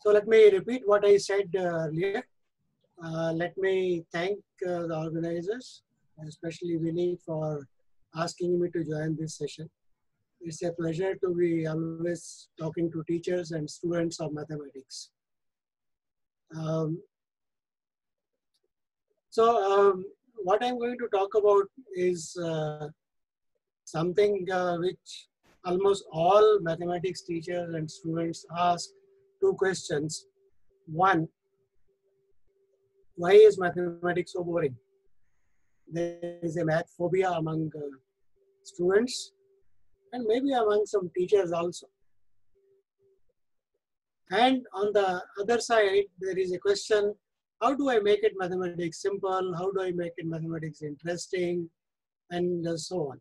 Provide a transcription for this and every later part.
So let me repeat what I said earlier. Uh, let me thank uh, the organizers, especially Vinny for asking me to join this session. It's a pleasure to be always talking to teachers and students of mathematics. Um, so um, what I'm going to talk about is uh, something uh, which almost all mathematics teachers and students ask two questions. One, why is mathematics so boring? There is a math phobia among uh, students and maybe among some teachers also. And on the other side, there is a question, how do I make it mathematics simple? How do I make it mathematics interesting? And so on.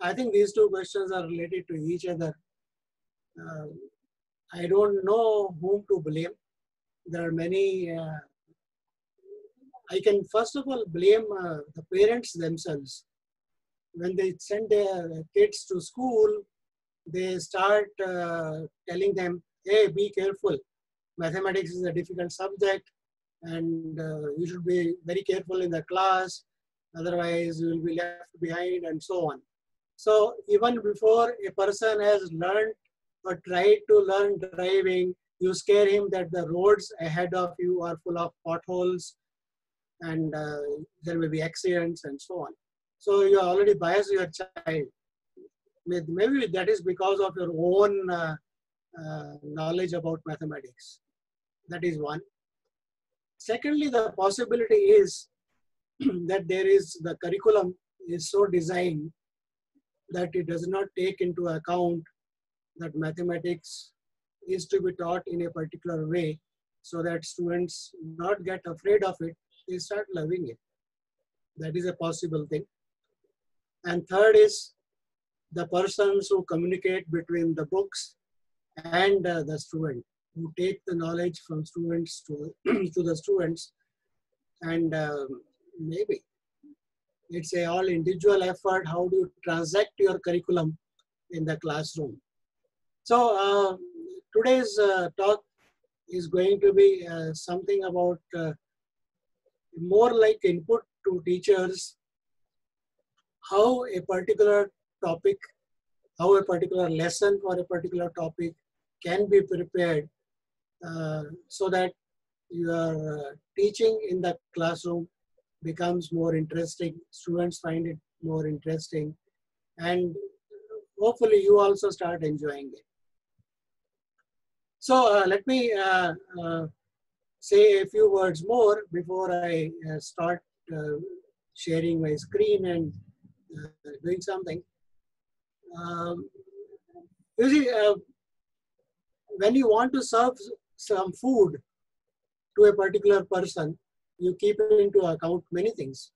I think these two questions are related to each other. Uh, I don't know whom to blame. There are many. Uh, I can first of all blame uh, the parents themselves. When they send their kids to school, they start uh, telling them, hey, be careful. Mathematics is a difficult subject and uh, you should be very careful in the class. Otherwise, you will be left behind and so on. So even before a person has learned or tried to learn driving, you scare him that the roads ahead of you are full of potholes and uh, there may be accidents and so on. So you already bias your child. Maybe that is because of your own uh, uh, knowledge about mathematics. That is one. Secondly, the possibility is that there is the curriculum is so designed that it does not take into account that mathematics is to be taught in a particular way so that students not get afraid of it, they start loving it. That is a possible thing. And third is the persons who communicate between the books and uh, the student, who take the knowledge from students to, to the students and um, maybe it's a all individual effort. How do you transact your curriculum in the classroom? So uh, today's uh, talk is going to be uh, something about uh, more like input to teachers, how a particular topic, how a particular lesson for a particular topic can be prepared uh, so that your uh, teaching in the classroom becomes more interesting, students find it more interesting, and hopefully you also start enjoying it. So uh, let me uh, uh, say a few words more before I start sharing my screen and doing something. Um, you see, when you want to serve some food to a particular person, you keep into account many things.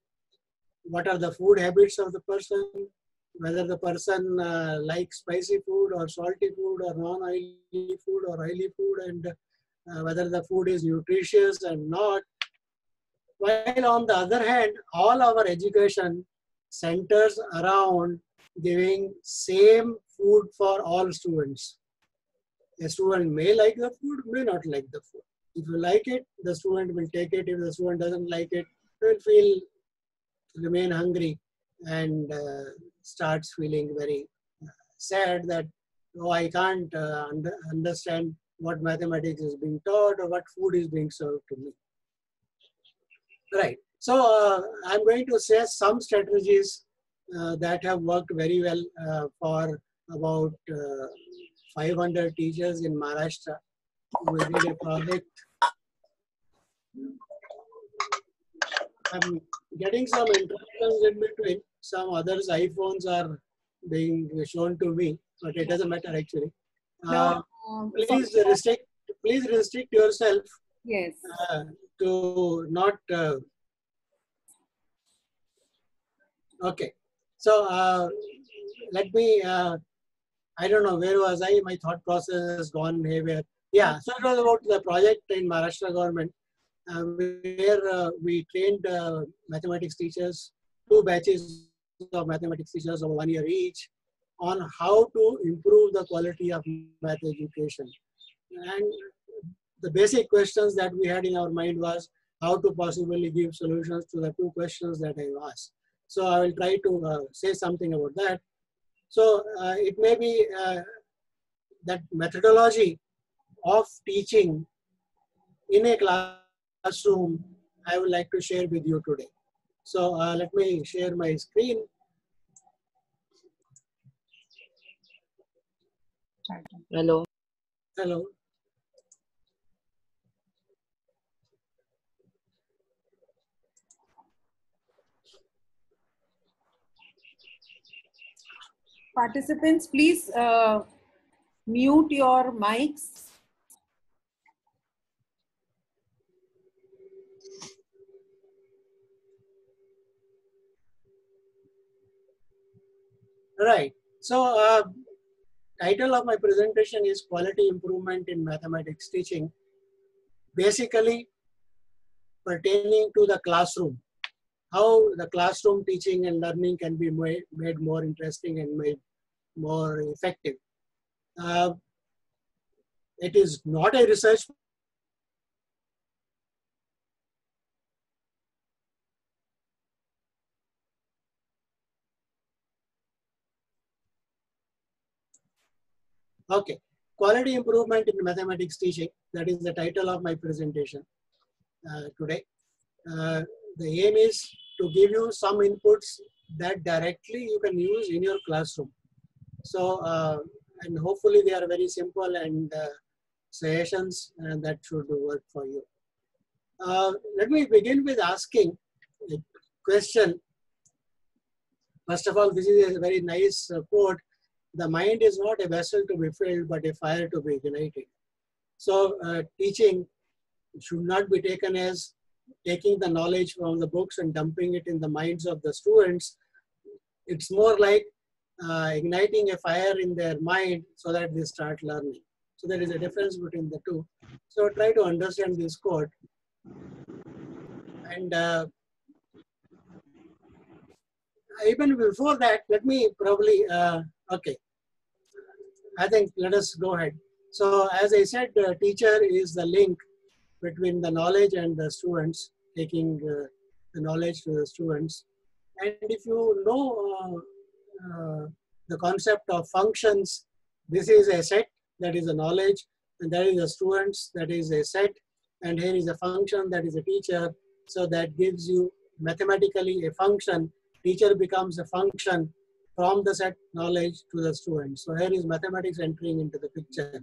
What are the food habits of the person, whether the person uh, likes spicy food or salty food or non-oily food or oily food and uh, whether the food is nutritious and not. While on the other hand, all our education centers around giving same food for all students. A student may like the food, may not like the food. If you like it, the student will take it. If the student doesn't like it, will feel, remain hungry and uh, starts feeling very uh, sad that, oh, I can't uh, under, understand what mathematics is being taught or what food is being served to me. Right. So uh, I'm going to share some strategies uh, that have worked very well uh, for about 500 teachers in Maharashtra we did a project. I'm getting some interruptions in between. Some others' iPhones are being shown to me, but it doesn't matter actually. Uh, no, please restrict. Please restrict yourself. Yes. Uh, to not. Uh, okay. So uh, let me. Uh, I don't know where was I. My thought process has gone haywire. Yeah, so it was about the project in Maharashtra government uh, where uh, we trained uh, mathematics teachers, two batches of mathematics teachers of one year each, on how to improve the quality of math education. And the basic questions that we had in our mind was how to possibly give solutions to the two questions that I asked. So I will try to uh, say something about that. So uh, it may be uh, that methodology of teaching in a classroom I would like to share with you today. So uh, let me share my screen. Hello. Hello. Participants, please uh, mute your mics. Right. So uh, title of my presentation is Quality Improvement in Mathematics Teaching. Basically pertaining to the classroom. How the classroom teaching and learning can be made, more interesting and made more effective. Uh, it is not a research Okay, quality improvement in mathematics teaching. That is the title of my presentation uh, today. Uh, the aim is to give you some inputs that directly you can use in your classroom. So, uh, and hopefully they are very simple and uh, suggestions and that should work for you. Uh, let me begin with asking a question. First of all, this is a very nice uh, quote the mind is not a vessel to be filled, but a fire to be ignited. So uh, teaching should not be taken as taking the knowledge from the books and dumping it in the minds of the students. It's more like uh, igniting a fire in their mind so that they start learning. So there is a difference between the two. So try to understand this quote. And uh, even before that, let me probably, uh, okay. I think let us go ahead. So as I said, the teacher is the link between the knowledge and the students, taking uh, the knowledge to the students. And if you know uh, uh, the concept of functions, this is a set, that is a knowledge, and that is the students, that is a set, and here is a function, that is a teacher. So that gives you mathematically a function. Teacher becomes a function from the set knowledge to the students. So here is mathematics entering into the picture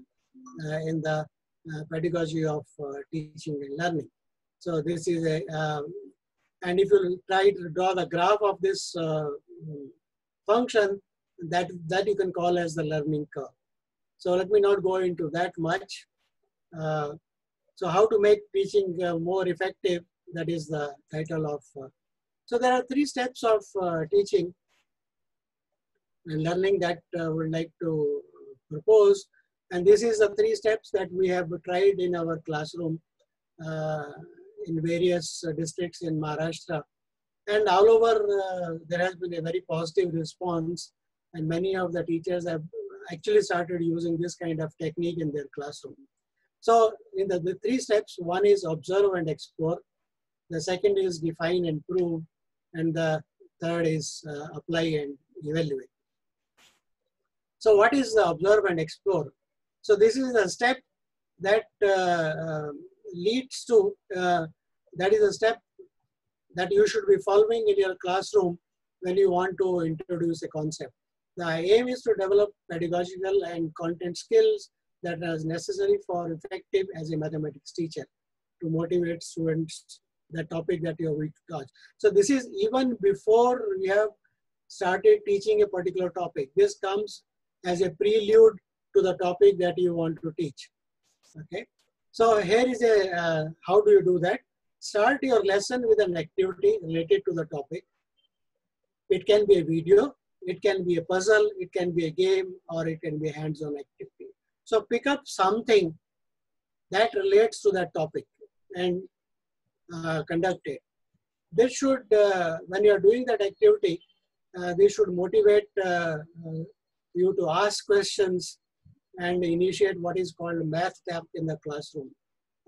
uh, in the uh, pedagogy of uh, teaching and learning. So this is a, um, and if you try to draw the graph of this uh, function, that, that you can call as the learning curve. So let me not go into that much. Uh, so how to make teaching uh, more effective, that is the title of. so there are three steps of teaching learning that uh, would like to propose. And this is the three steps that we have tried in our classroom uh, in various uh, districts in Maharashtra. And all over, uh, there has been a very positive response and many of the teachers have actually started using this kind of technique in their classroom. So in the, the three steps, one is observe and explore. The second is define and prove. And the third is uh, apply and evaluate. So what is the observe and explore? So this is a step that uh, uh, leads to, uh, that is a step that you should be following in your classroom when you want to introduce a concept. The aim is to develop pedagogical and content skills that are necessary for effective as a mathematics teacher to motivate students the topic that you are going to touch. So this is even before we have started teaching a particular topic. This comes as a prelude to the topic that you want to teach. Okay. So here is a, uh, how do you do that? Start your lesson with an activity related to the topic. It can be a video, it can be a puzzle, it can be a game, or it can be a hands-on activity. So pick up something that relates to that topic and uh, conduct it. This should, uh, when you are doing that activity, uh, this should motivate uh, uh, you to ask questions and initiate what is called math talk in the classroom.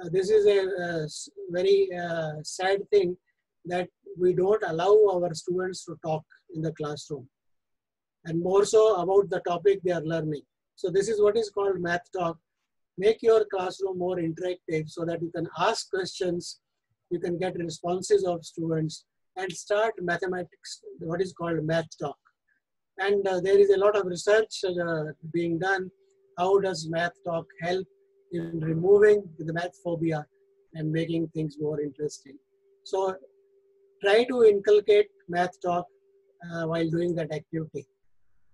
uh, this is a, uh, very uh, sad thing that we don't allow our students to talk in the classroom and more so about the topic they are learning. So this is what is called math talk. Make your classroom more interactive so that you can ask questions, you can get responses of students and start mathematics, what is called math talk. And uh, there is a lot of research uh, being done. How does math talk help in removing the math phobia and making things more interesting? So try to inculcate math talk uh, while doing that activity.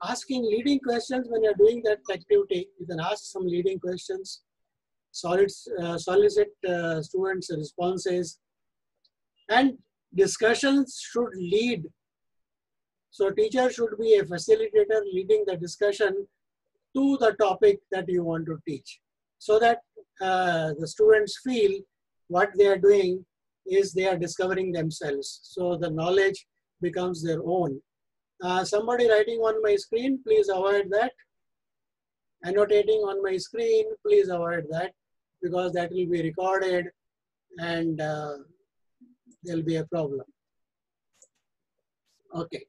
Asking leading questions when you're doing that activity, you can ask some leading questions, solid, uh, solicit uh, students' responses, and discussions should lead. So teacher should be a facilitator leading the discussion to the topic that you want to teach so that uh, the students feel what they are doing is they are discovering themselves. So the knowledge becomes their own. Uh, somebody writing on my screen, please avoid that. Annotating on my screen, please avoid that because that will be recorded and uh, there'll be a problem. Okay.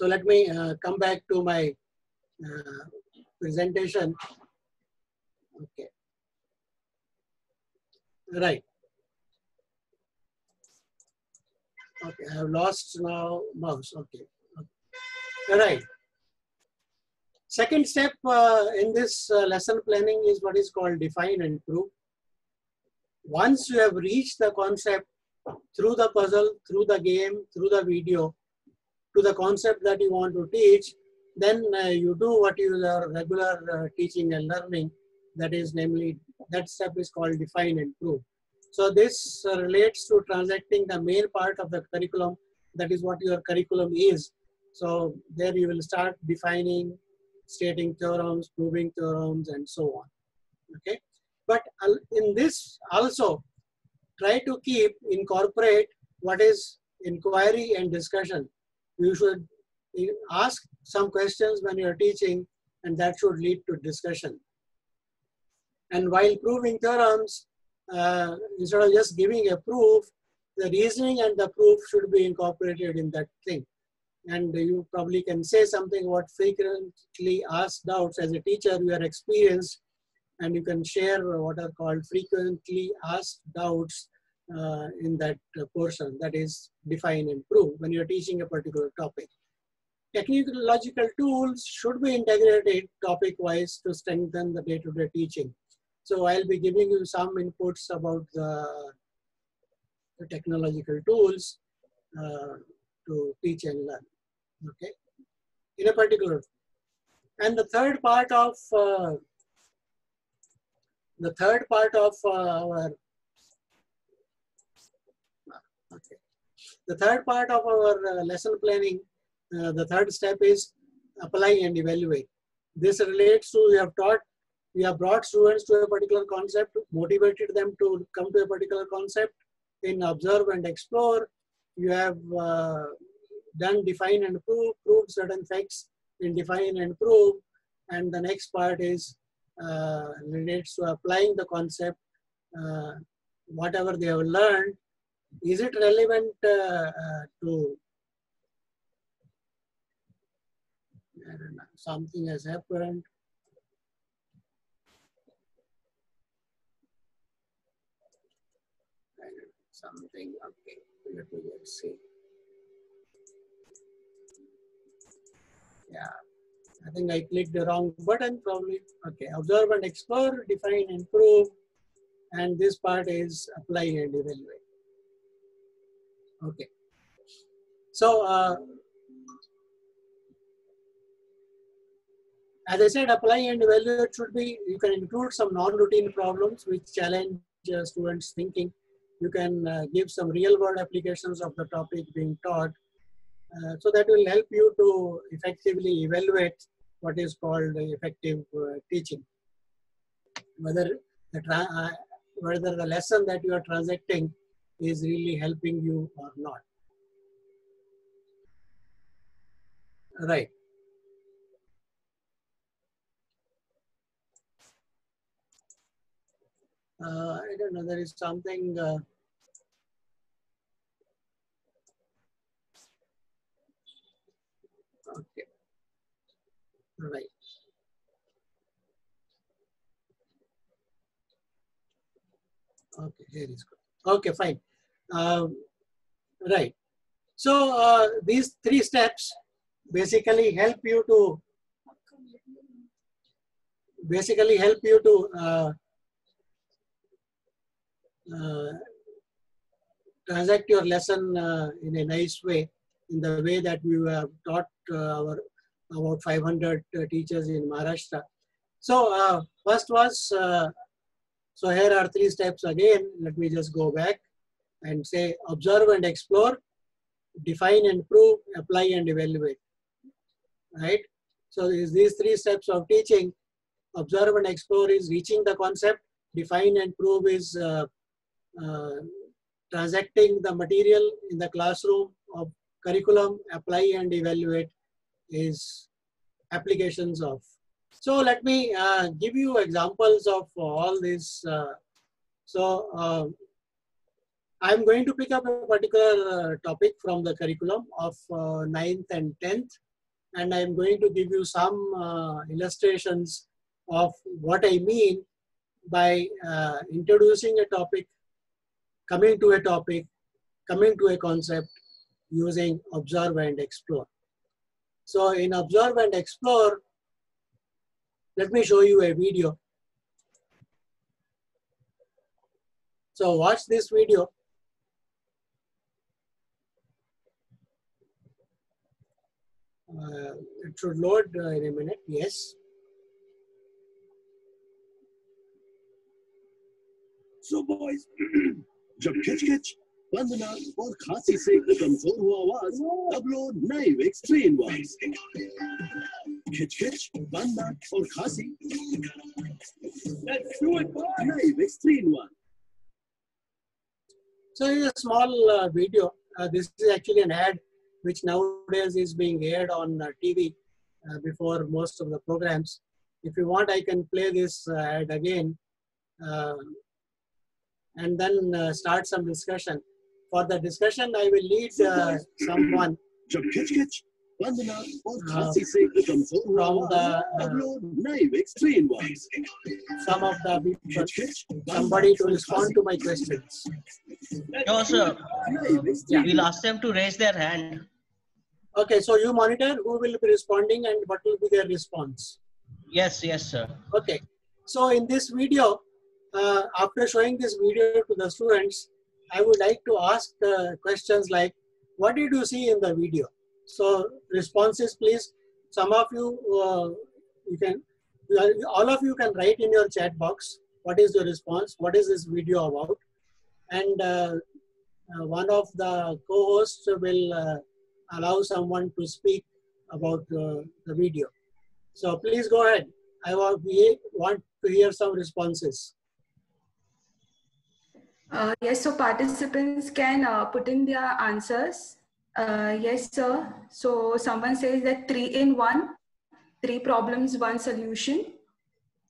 So let me uh, come back to my uh, presentation. Okay. Right. Okay, I have lost now mouse. Okay. okay. Right. Second step uh, in this uh, lesson planning is what is called define and prove. Once you have reached the concept through the puzzle, through the game, through the video, to the concept that you want to teach, then uh, you do what you are regular uh, teaching and learning. That is namely, that step is called define and prove. So this uh, relates to transacting the main part of the curriculum. That is what your curriculum is. So there you will start defining, stating theorems, proving theorems, and so on. Okay. But in this also, try to keep, incorporate what is inquiry and discussion. You should ask some questions when you're teaching, and that should lead to discussion. And while proving theorems, uh, instead of just giving a proof, the reasoning and the proof should be incorporated in that thing. And you probably can say something about frequently asked doubts. As a teacher, you are experienced and you can share what are called frequently asked doubts uh, in that uh, portion that is define and prove when you're teaching a particular topic. Technological tools should be integrated topic wise to strengthen the day-to-day teaching. So I'll be giving you some inputs about the, the technological tools uh, to teach and learn, okay, in a particular. And the third part of, uh, the third part of uh, our, okay, the third part of our uh, lesson planning, uh, the third step is apply and evaluate. This relates to, we have taught we have brought students to a particular concept, motivated them to come to a particular concept. In observe and explore, you have uh, done define and prove, certain facts in define and prove. And the next part is uh, relates to applying the concept, uh, whatever they have learned. Is it relevant uh, uh, to know, something has happened. something. Okay, let me just see. Yeah, I think I clicked the wrong button probably. Okay, observe and explore, define improve. And this part is apply and evaluate. Okay. So, uh, as I said, apply and evaluate should be, you can include some non-routine problems which challenge uh, students' thinking you can uh, give some real world applications of the topic being taught. Uh, so that will help you to effectively evaluate what is called effective uh, teaching. Whether the, uh, whether the lesson that you are transacting is really helping you or not. Right. uh, I don't know, there is something. Uh, okay. Right. Okay, here is good. Okay, fine. Um, right. So uh, these three steps basically help you to basically help you to uh, uh, transact your lesson uh, in a nice way, in the way that we have taught uh, our about 500 uh, teachers in Maharashtra. So uh, first was, uh, so here are three steps again. Let me just go back and say observe and explore, define and prove, apply and evaluate. Right? So these three steps of teaching. Observe and explore is reaching the concept. Define and prove is uh, uh, transacting the material in the classroom of curriculum. Apply and evaluate is applications of. So let me uh, give you examples of all these. Uh, so uh, I'm going to pick up a particular uh, topic from the curriculum of uh, 9th and 10th, and I'm going to give you some uh, illustrations of what I mean by introducing a topic, coming to a topic, coming to a concept using observe and explore. So in observe and explore, let me show you a video. So watch this video. Uh, it should load uh, in a minute, yes. So boys, जब खिच खिच वंदना और खांसी से कमजोर हुआ आवाज तब लो नए विक्स थ्री इन वन खिच खिच वंदना और खांसी नए Vicks three in one So it's a small uh, video. Uh, this is actually an ad which nowadays is being aired on uh, TV uh, before most of the programs. If you want, I can play this uh, ad again and then start some discussion. For the discussion, I will need someone. Vandana or the extreme ones. Some of the people, somebody to respond to my questions. No, sir. Yeah. We asked them to raise their hand. Okay, so you monitor who will be responding and what will be their response. Yes, yes, sir. Okay, so in this video, uh, after showing this video to the students, I would like to ask uh, questions like, what did you see in the video? So responses, please. Some of you, uh, you can, all of you can write in your chat box, what is your response? What is this video about? And uh, uh, one of the co-hosts will uh, allow someone to speak about uh, the video. So please go ahead. I want, we want to hear some responses. Uh, yes, so participants can uh, put in their answers. Uh, yes, sir. So someone says that three in one, three problems, one solution.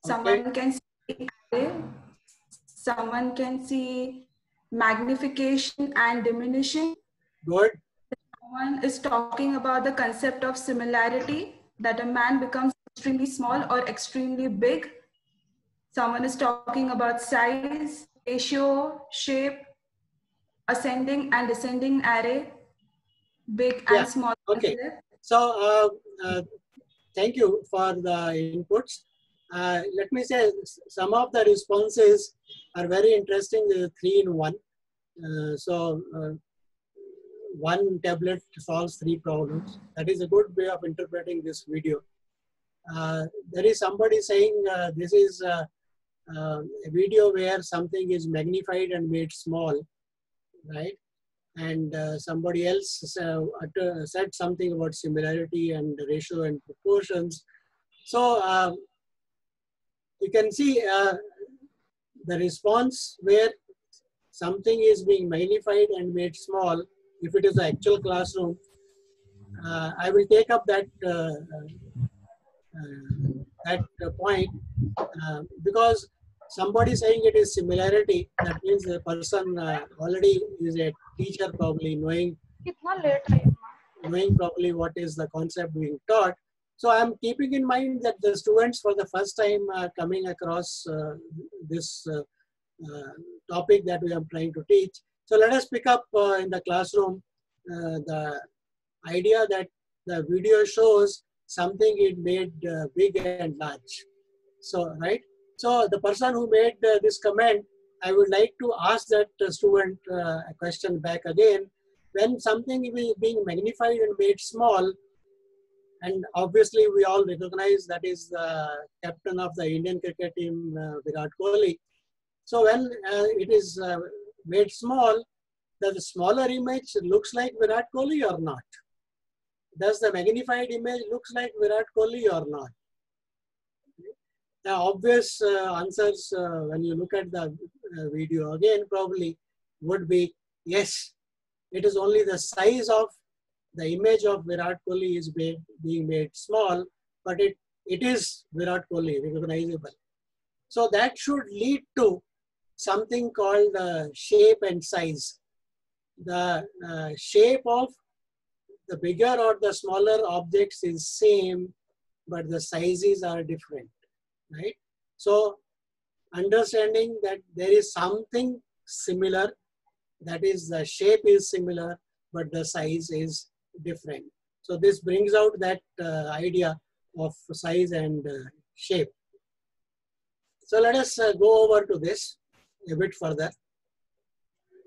Someone can see. Someone can see magnification and diminution. Good. Someone is talking about the concept of similarity, that a man becomes extremely small or extremely big. Someone is talking about size, ratio, shape, ascending and descending array, big Yeah, and small. okay. So uh, uh, thank you for the inputs. Uh, let me say some of the responses are very interesting. There three in one. Uh, so uh, one tablet solves three problems. That is a good way of interpreting this video. Uh, there is somebody saying uh, this is uh, uh, a video where something is magnified and made small, right? And uh, somebody else uh, said something about similarity and ratio and proportions. So um, you can see uh, the response where something is being magnified and made small if it is an actual classroom, uh, I will take up that uh, uh, that point uh, because somebody saying it is similarity. That means the person already is a teacher, probably knowing knowing probably what is the concept being taught. So I'm keeping in mind that the students for the first time are coming across this topic that we are trying to teach. So let us pick up uh, in the classroom uh, the idea that the video shows something it made uh, big and large. So, right? So the person who made uh, this comment, I would like to ask that uh, student uh, a question back again. When something is being magnified and made small, and obviously we all recognize that is the captain of the Indian cricket team, Virat Kohli. So when it is made small, does the smaller image looks like Virat Kohli or not? Does the magnified image looks like Virat Kohli or not? The obvious uh, answers uh, when you look at the uh, video again probably would be yes. It is only the size of the image of Virat Kohli is made, being made small, but it, it is Virat Kohli, recognizable. So that should lead to something called uh, shape and size. The uh, shape of the bigger or the smaller objects is same, but the sizes are different, right? So understanding that there is something similar, that is the shape is similar, but the size is different. So this brings out that uh, idea of size and uh, shape. So let us uh, go over to this a bit further.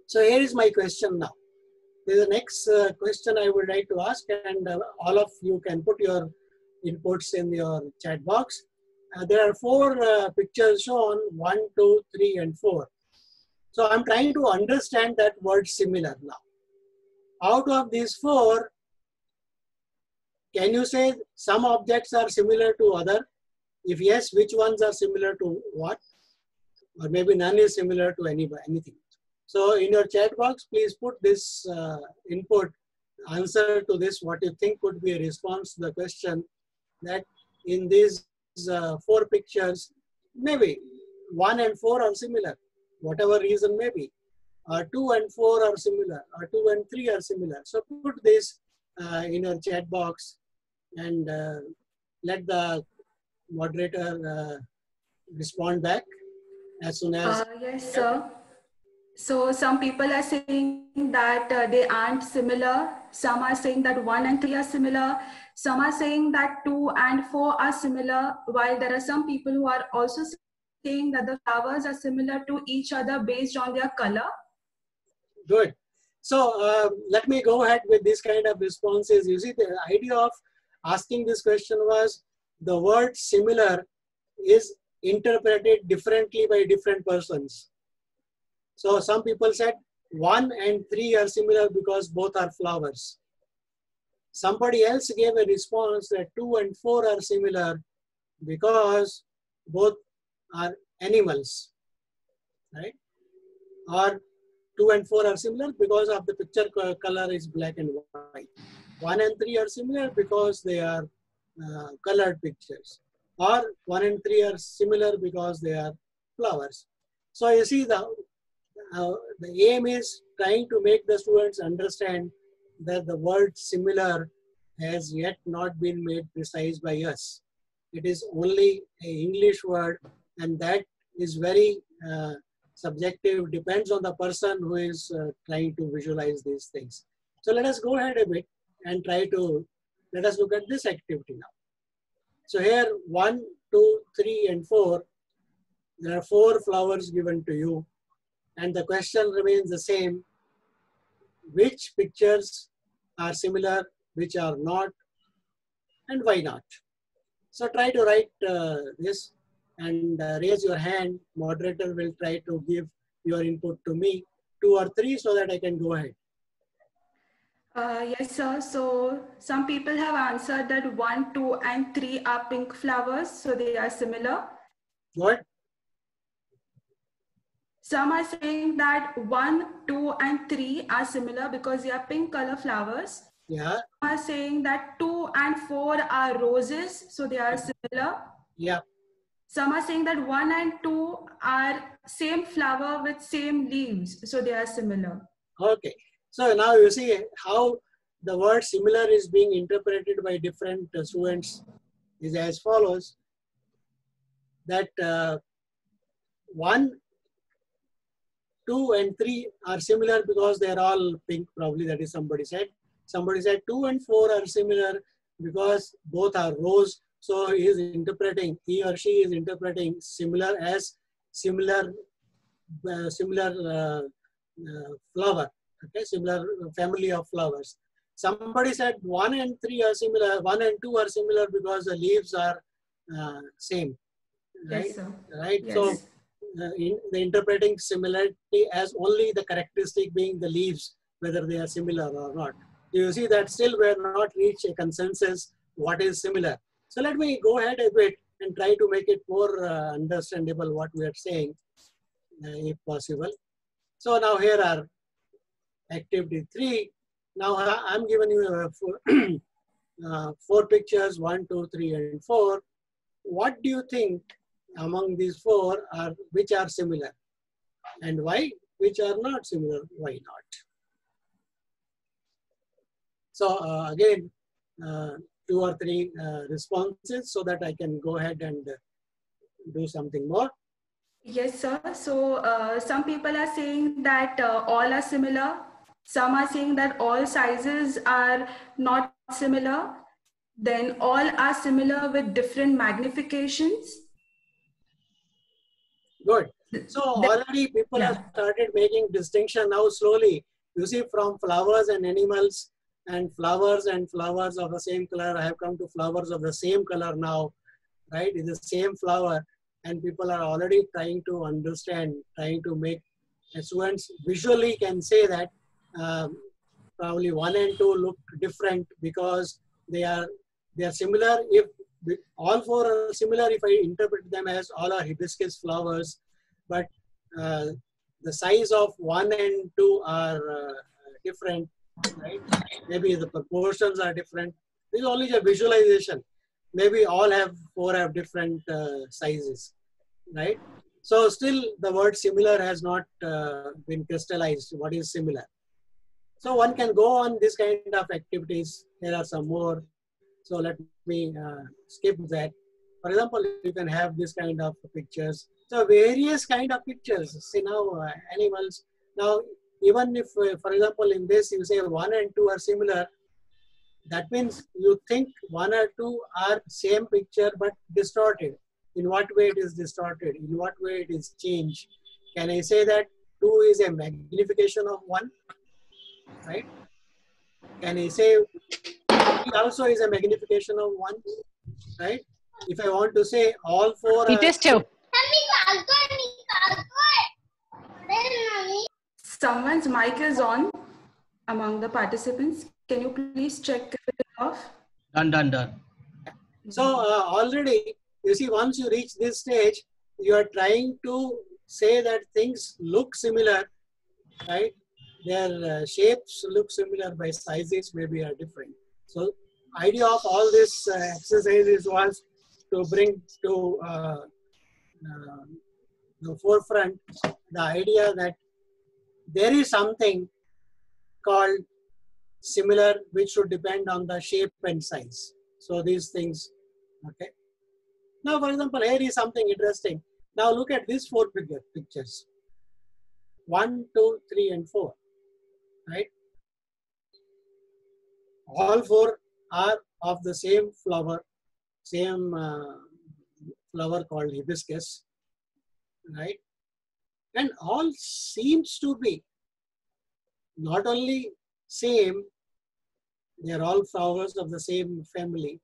So here is my question now. The next uh, question I would like to ask and uh, all of you can put your inputs in your chat box. Uh, there are four uh, pictures shown, one, two, three, and four. So I'm trying to understand that word similar now. Out of these four, can you say some objects are similar to other? If yes, which ones are similar to what? Or maybe none is similar to any, anything. So in your chat box, please put this uh, input, answer to this, what you think could be a response to the question that in these uh, four pictures, maybe one and four are similar, whatever reason may be. Or two and four are similar, or two and three are similar. So put this uh, in your chat box and uh, let the moderator uh, respond back as soon as Uh, yes, sir. So some people are saying that uh, they aren't similar. Some are saying that one and three are similar. Some are saying that two and four are similar. While there are some people who are also saying that the flowers are similar to each other based on their color. Good. So uh, let me go ahead with this kind of responses. You see, the idea of asking this question was the word similar is interpreted differently by different persons. So some people said one and three are similar because both are flowers. Somebody else gave a response that two and four are similar because both are animals, right? Or two and four are similar because of the picture color is black and white. One and three are similar because they are uh, colored pictures. Or one and three are similar because they are flowers. So you see the uh, the aim is trying to make the students understand that the word similar has yet not been made precise by us. It is only an English word and that is very uh, subjective, depends on the person who is uh, trying to visualize these things. So let us go ahead a bit and try to, let us look at this activity now. So here, one, two, three, and four, there are four flowers given to you. And the question remains the same. Which pictures are similar, which are not, and why not? So try to write uh, this and uh, raise your hand. Moderator will try to give your input to me, two or three, so that I can go ahead. Uh, yes, sir. So some people have answered that one, two, and three are pink flowers, so they are similar. What? Some are saying that one, two, and three are similar because they are pink color flowers. Yeah, Some are saying that two and four are roses, so they are similar. yeah, some are saying that one and two are same flower with same leaves, so they are similar. Okay. So now you see how the word similar is being interpreted by different uh, students is as follows. That uh, one, two and three are similar because they are all pink probably that is somebody said. Somebody said two and four are similar because both are rose. So he is interpreting, he or she is interpreting similar as similar, uh, similar uh, uh, flower, okay, similar family of flowers. Somebody said one and three are similar, one and two are similar because the leaves are uh, same, right? Yes. Right. Yes. So uh, in, the interpreting similarity as only the characteristic being the leaves, whether they are similar or not. You see that still we have not reached a consensus what is similar. So let me go ahead a bit and try to make it more uh, understandable what we are saying, uh, if possible. So now here are activity three. Now I'm giving you uh, four, uh, four pictures, one, two, three, and four. What do you think among these four are which are similar, and why? Which are not similar? Why not? So uh, again, uh, two or three uh, responses so that I can go ahead and uh, do something more. Yes, sir. So some people are saying that all are similar. Some are saying that all sizes are not similar. Then all are similar with different magnifications. Good. So already people have started making distinction now slowly. You see from flowers and animals and flowers and flowers of the same color. I have come to flowers of the same color now, right? It's the same flower and people are already trying to understand, trying to make students visually can say that um, probably one and two look different because they are they are similar if all four are similar if I interpret them as all are hibiscus flowers, but uh, the size of one and two are uh, different, right? Maybe the proportions are different. This is only a visualization. Maybe all have four have different uh, sizes, right? So still the word similar has not uh, been crystallized. What is similar? So one can go on this kind of activities. There are some more. So let me uh, skip that. For example, you can have this kind of pictures. So various kind of pictures. See now uh, animals. Now even if, uh, for example, in this you say one and two are similar, that means you think one or two are same picture but distorted. In what way it is distorted? In what way it is changed? Can I say that two is a magnification of one? right? Can I say also is a magnification of one, right? If I want to say all four. Are, Someone's mic is on among the participants. Can you please check if it is off? Done, done, done. So uh, already, you see, once you reach this stage, you are trying to say that things look similar, right? Their uh, shapes look similar, by sizes maybe are different. So idea of all this uh, exercises was to bring to uh, uh, the forefront the idea that there is something called similar which should depend on the shape and size. So these things, okay. Now, for example, here is something interesting. Now look at these four pictures. One, two, three, and four, right? All four are of the same flower, same uh, flower called hibiscus, right? And all seems to be not only same, they are all flowers of the same family,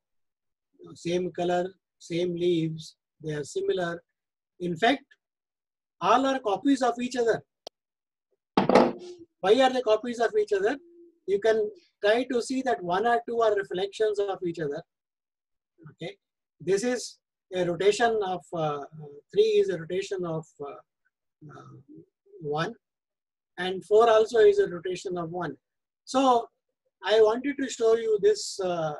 same color, same leaves, they are similar. In fact, all are copies of each other. Why are they copies of each other? You can try to see that one or two are reflections of each other. Okay, this is a rotation of uh, three is a rotation of uh, uh, one, and four also is a rotation of one. So I wanted to show you this uh, uh,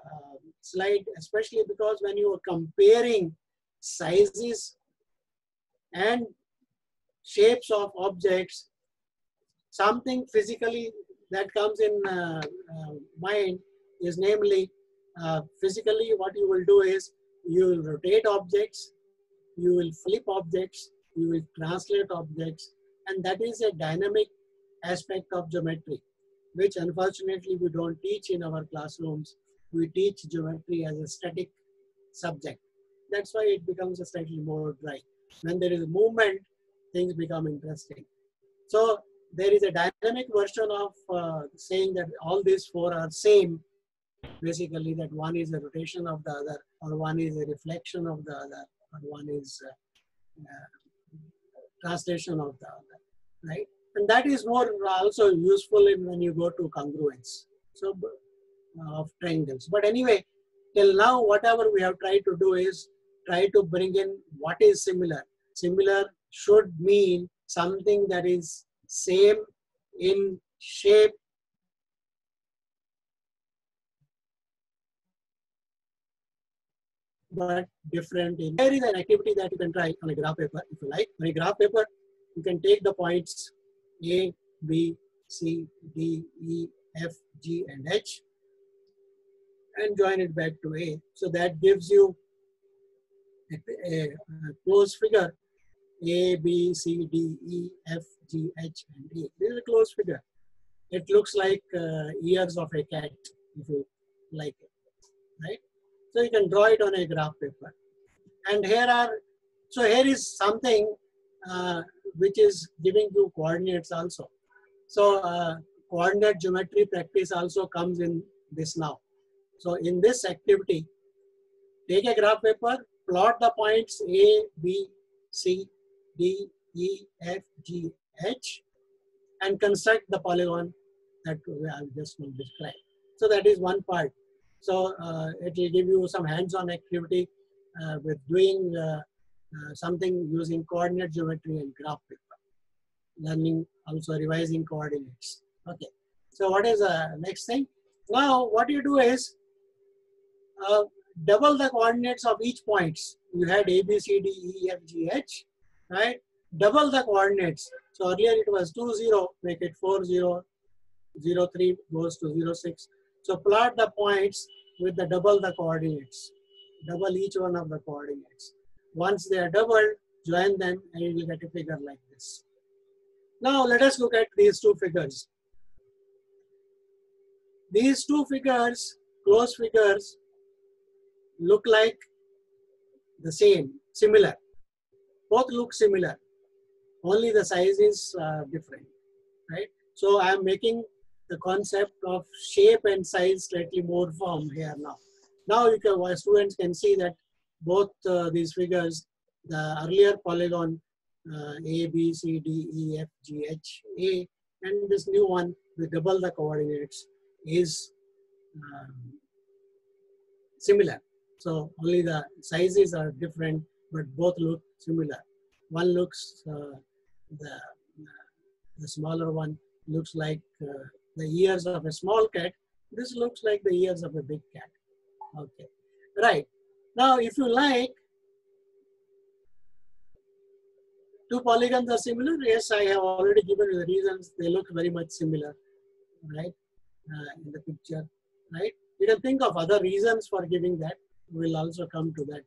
slide, especially because when you are comparing sizes and shapes of objects, something physically that comes in uh, uh, mind is namely uh, physically what you will do is you will rotate objects, you will flip objects, you will translate objects, and that is a dynamic aspect of geometry, which unfortunately we don't teach in our classrooms. We teach geometry as a static subject. That's why it becomes a slightly more dry. When there is movement, things become interesting. So there is a dynamic version of uh, saying that all these four are same. Basically, that one is a rotation of the other, or one is a reflection of the other, or one is uh, uh, translation of the other, right? And that is more also useful in when you go to congruence. So uh, of triangles. But anyway, till now, whatever we have tried to do is try to bring in what is similar. Similar should mean something that is same in shape, but different in. There is an activity that you can try on a graph paper if you like. On a graph paper, you can take the points A, B, C, D, E, F, G, and H and join it back to A. So that gives you a, a, a closed figure A, B, C, D, E, F, G, H, and E. This is a closed figure. It looks like uh, ears of a cat, if you like it, right? So you can draw it on a graph paper. And here are, so here is something uh, which is giving you coordinates also. So uh, coordinate geometry practice also comes in this now. So in this activity, take a graph paper, plot the points A, B, C, D, E, F, G, H, and construct the polygon that I just will describe. So that is one part. So uh, it will give you some hands-on activity uh, with doing uh, uh something using coordinate geometry and graph paper. Learning also revising coordinates. Okay. So what is the next thing? Now what you do is uh, double the coordinates of each points. You had A, B, C, D, E, F, G, H, right? Double the coordinates. So earlier it was 2, 0, make it 4, 0, 0, 3 goes to 0, 6. So plot the points with the double the coordinates. Double each one of the coordinates. Once they are doubled, join them and you will get a figure like this. Now let us look at these two figures. These two figures, close figures, look like the same, similar. Both look similar, only the size is uh, different, right? So I am making the concept of shape and size slightly more firm here now. Now you can, students can see that both uh, these figures, the earlier polygon uh, A, B, C, D, E, F, G, H, A, and this new one with double the coordinates is um, similar. So only the sizes are different, but both look similar. One looks, uh, the, the smaller one looks like uh, the ears of a small cat. This looks like the ears of a big cat. Okay, right. Now, if you like, two polygons are similar. Yes, I have already given you the reasons. They look very much similar, right, uh, in the picture, right? You can think of other reasons for giving that We'll also come to that.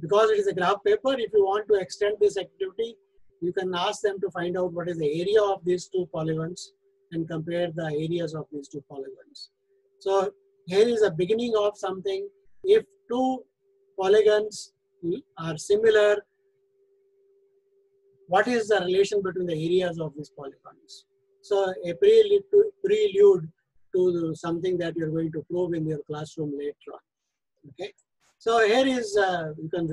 Because it is a graph paper, if you want to extend this activity, you can ask them to find out what is the area of these two polygons and compare the areas of these two polygons. So here is a beginning of something. If two polygons hmm, are similar, what is the relation between the areas of these polygons? So a prelude to something that you're going to prove in your classroom later on. Okay. So here is, uh, you can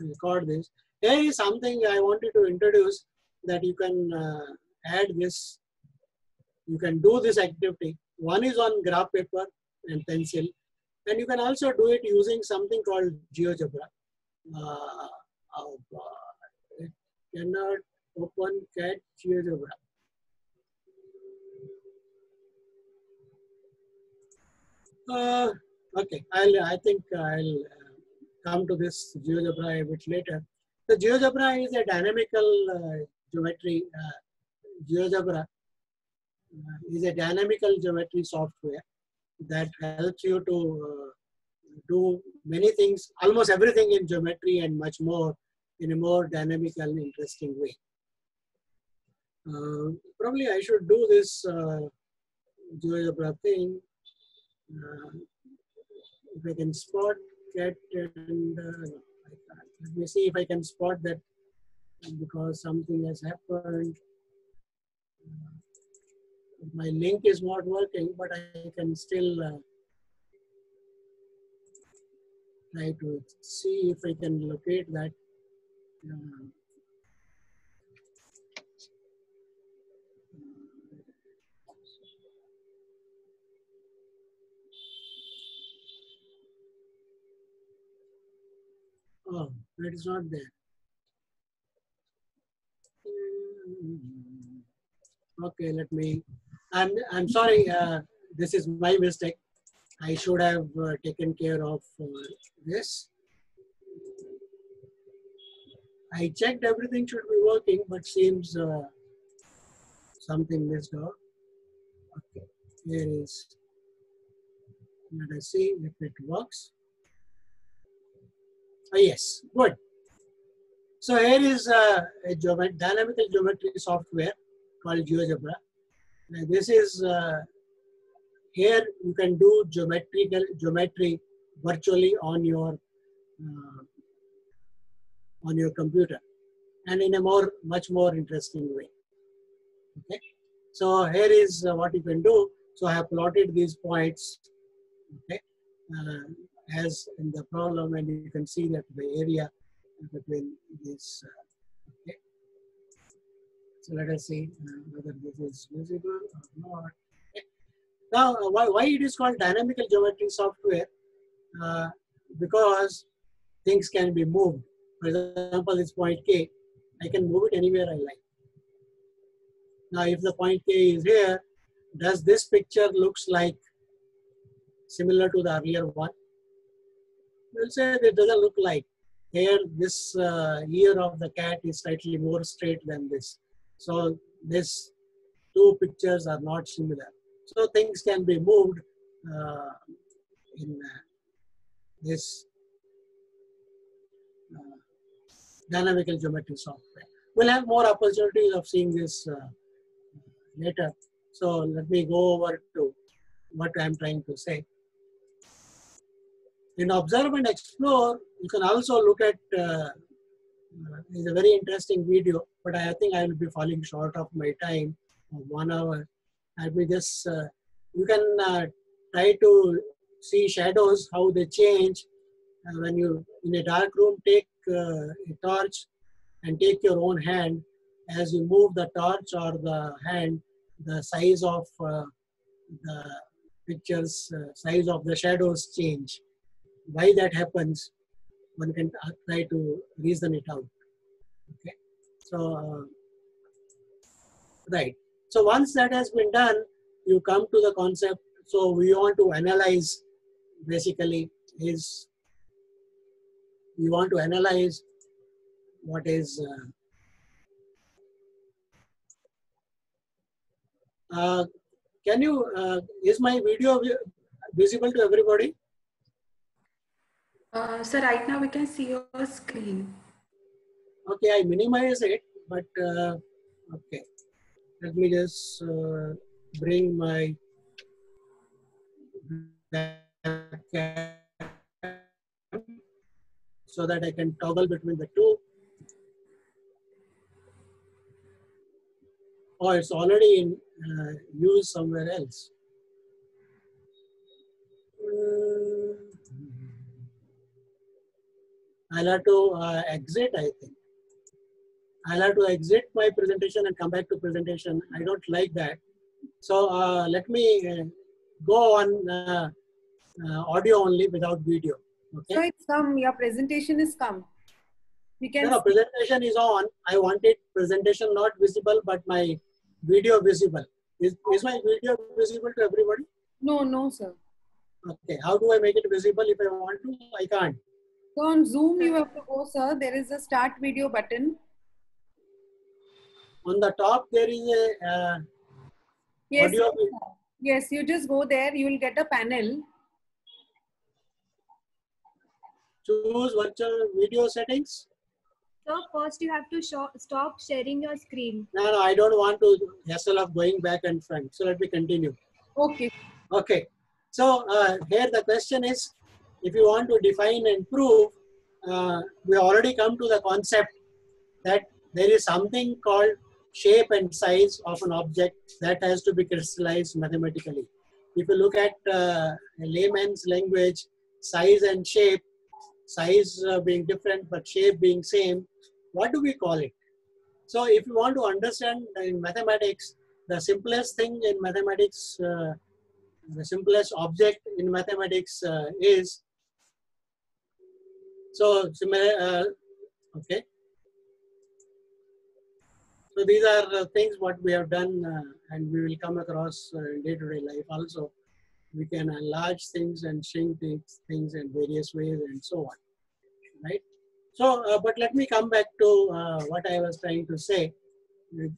record this. Here is something I wanted to introduce that you can uh, add this, you can do this activity. One is on graph paper and pencil. And you can also do it using something called GeoGebra. Uh, uh, cannot open cat GeoGebra. Uh, okay, I'll, I think I'll uh, come to this GeoGebra a bit later. The GeoGebra is a dynamical uh, geometry. Uh, GeoGebra uh, is a dynamical geometry software that helps you to uh, do many things, almost everything in geometry and much more in a more dynamic and interesting way. Uh, probably I should do this uh, GeoGebra thing. Uh, if I can spot and uh, let me see if I can spot that because something has happened. Uh, my link is not working, but I can still uh, try to see if I can locate that. Uh, Oh, it is not there. Okay, let me. I'm I'm sorry. Uh, this is my mistake. I should have uh, taken care of uh, this. I checked everything should be working, but seems uh, something missed out. Okay, here is. Let us see if it works. Oh, yes, good. So here is uh, a geomet dynamical geometry software called GeoGebra. Now this is uh, here you can do geometrical geometry virtually on your uh, on your computer and in a more much more interesting way. Okay, so here is uh, what you can do. So I have plotted these points. Okay, uh, as in the problem and you can see that the area between these. Uh, okay. So let us see uh, whether this is visible or not. Okay. Now, uh, why, why it is called dynamical geometry software? Uh, because things can be moved. For example, this point K, I can move it anywhere I like. Now, if the point K is here, does this picture looks like similar to the earlier one? We'll say it doesn't look like. Here, this uh, ear of the cat is slightly more straight than this. So this two pictures are not similar. So things can be moved uh, in uh, this uh, dynamical geometry software. We'll have more opportunities of seeing this uh, later. So let me go over to what I'm trying to say. In observe and explore, you can also look at, uh, uh, it's a very interesting video, but I think I will be falling short of my time of one hour. Let me just, uh, you can uh, try to see shadows, how they change. Uh, when you, in a dark room, take uh, a torch and take your own hand. As you move the torch or the hand, the size of the pictures, size of the shadows change why that happens, one can try to reason it out. Okay, so uh, right. So once that has been done, you come to the concept. So we want to analyze basically is we want to analyze what is uh, uh, can you uh, is my video visible to everybody uh, so right now we can see your screen. Okay, I minimize it, but uh, okay. Let me just uh, bring my so that I can toggle between the two. Oh, it's already in uh, use somewhere else. I'll have to uh, exit, I think. I'll have to exit my presentation and come back to presentation. I don't like that. So uh, let me uh, go on uh, uh, audio only without video. Okay. So it's come, your presentation is come. You can no, presentation is on. I wanted presentation not visible, but my video visible. Is, is my video visible to everybody? No, no, sir. Okay. How do I make it visible if I want to? I can't. So on Zoom, you have to go, sir. There is a start video button. On the top, there is a uh, Yes, audio. yes. You just go there. You will get a panel. Choose virtual video settings. So first you have to show, stop sharing your screen. No, no, I don't want to hassle of going back and front. So let me continue. Okay. Okay. So uh, here the question is, if you want to define and prove, uh, we already come to the concept that there is something called shape and size of an object that has to be crystallized mathematically. If you look at uh, layman's language, size and shape, size uh, being different but shape being same, what do we call it? So if you want to understand in mathematics, the simplest thing in mathematics, uh, the simplest object in mathematics uh, is, so uh, okay. So these are things what we have done uh, and we will come across uh, in day-to-day life also. We can enlarge things and shrink things, things in various ways and so on, right? So, uh, but let me come back to uh, what I was trying to say.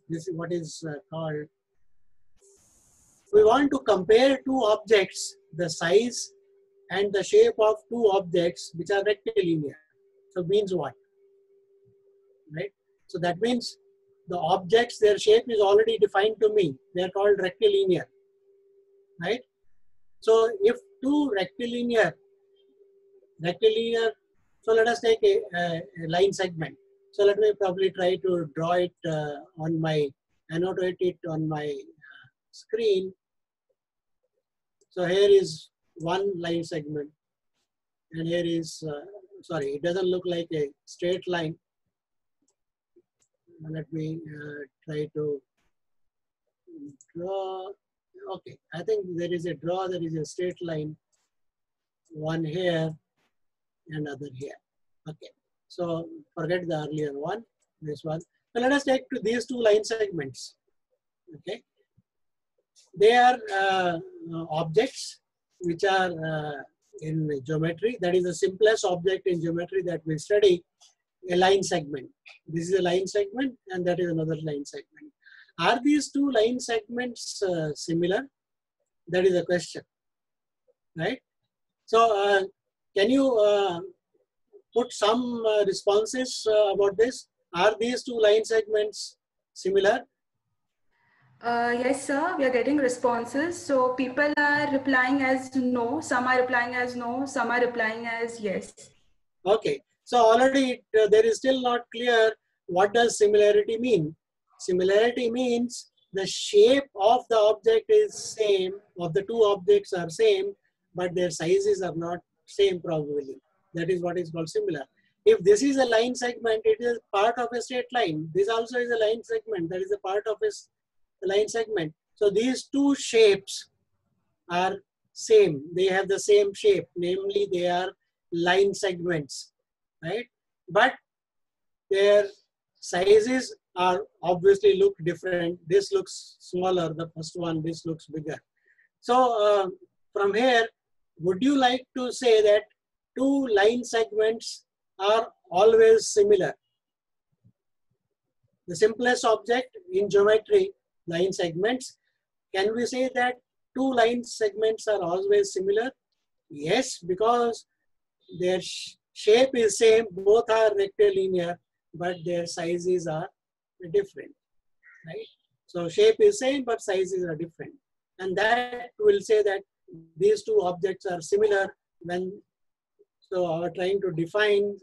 This is what is uh, called. We want to compare two objects, the size and the shape of two objects which are rectilinear. So means what? Right? So that means the objects, their shape is already defined to me. They are called rectilinear. Right? So if two rectilinear, rectilinear, so let us take a, a, a line segment. So let me probably try to draw it uh, on my, annotate it on my uh, screen. So here is one line segment and here is, uh, sorry, it doesn't look like a straight line. Let me uh, try to draw. Okay, I think there is a draw, there is a straight line. One here and other here. Okay, so forget the earlier one, this one. So let us take to these two line segments. Okay, they are uh, objects which are uh, in geometry. That is the simplest object in geometry that we study, a line segment. This is a line segment and that is another line segment. Are these two line segments uh, similar? That is the question, right? So uh, can you uh, put some uh, responses uh, about this? Are these two line segments similar? Uh, yes, sir. We are getting responses. So people are replying as no. Some are replying as no. Some are replying as yes. Okay. So already uh, there is still not clear what does similarity mean. Similarity means the shape of the object is same, of the two objects are same, but their sizes are not same probably. That is what is called similar. If this is a line segment, it is part of a straight line. This also is a line segment. That is a part of a line segment. So these two shapes are same. They have the same shape. Namely, they are line segments, right? But their sizes are obviously look different. This looks smaller, the first one, this looks bigger. So uh, from here, would you like to say that two line segments are always similar? The simplest object in geometry, line segments, can we say that two line segments are always similar? Yes, because their sh shape is same, both are rectilinear, but their sizes are different, right? So shape is same, but sizes are different. And that will say that these two objects are similar when, so our trying to define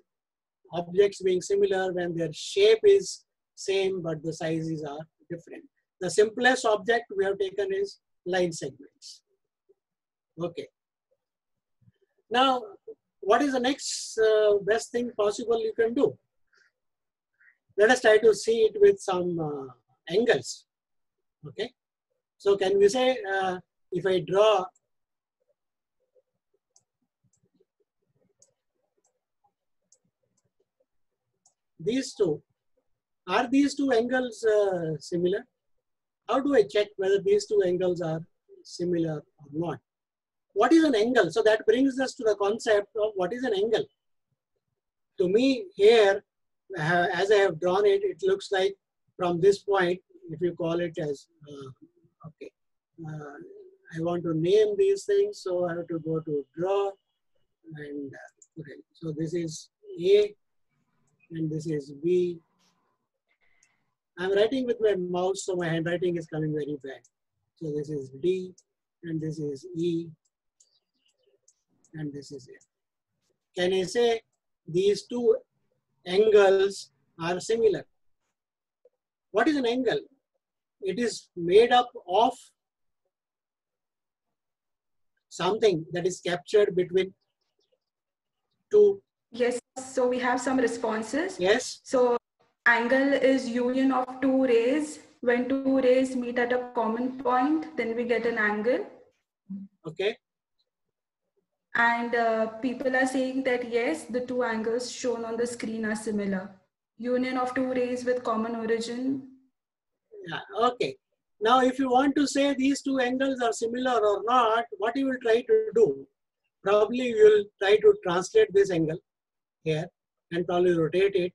objects being similar when their shape is same, but the sizes are different. The simplest object we have taken is line segments. Okay. Now, what is the next uh, best thing possible you can do? Let us try to see it with some uh, angles. Okay. So can we say, uh, if I draw these two, are these two angles uh, similar? How do I check whether these two angles are similar or not? What is an angle? So that brings us to the concept of what is an angle. to me here, uh, as I have drawn it, it looks like from this point, if you call it as, uh, okay, uh, I want to name these things, so I have to go to draw and uh, okay. So this is A and this is B. I'm writing with my mouse, so my handwriting is coming very bad. So this is D and this is E and this is F. Can I say these two angles are similar? What is an angle? It is made up of something that is captured between two, Yes, so we have some responses. yes, So angle is union of two rays. When two rays meet at a common point, then we get an angle. okay, And uh, people are saying that yes, the two angles shown on the screen are similar. Union of two rays with common origin. yeah, okay. Now, if you want to say these two angles are similar or not, what you will try to do? Probably you will try to translate this angle here and probably rotate it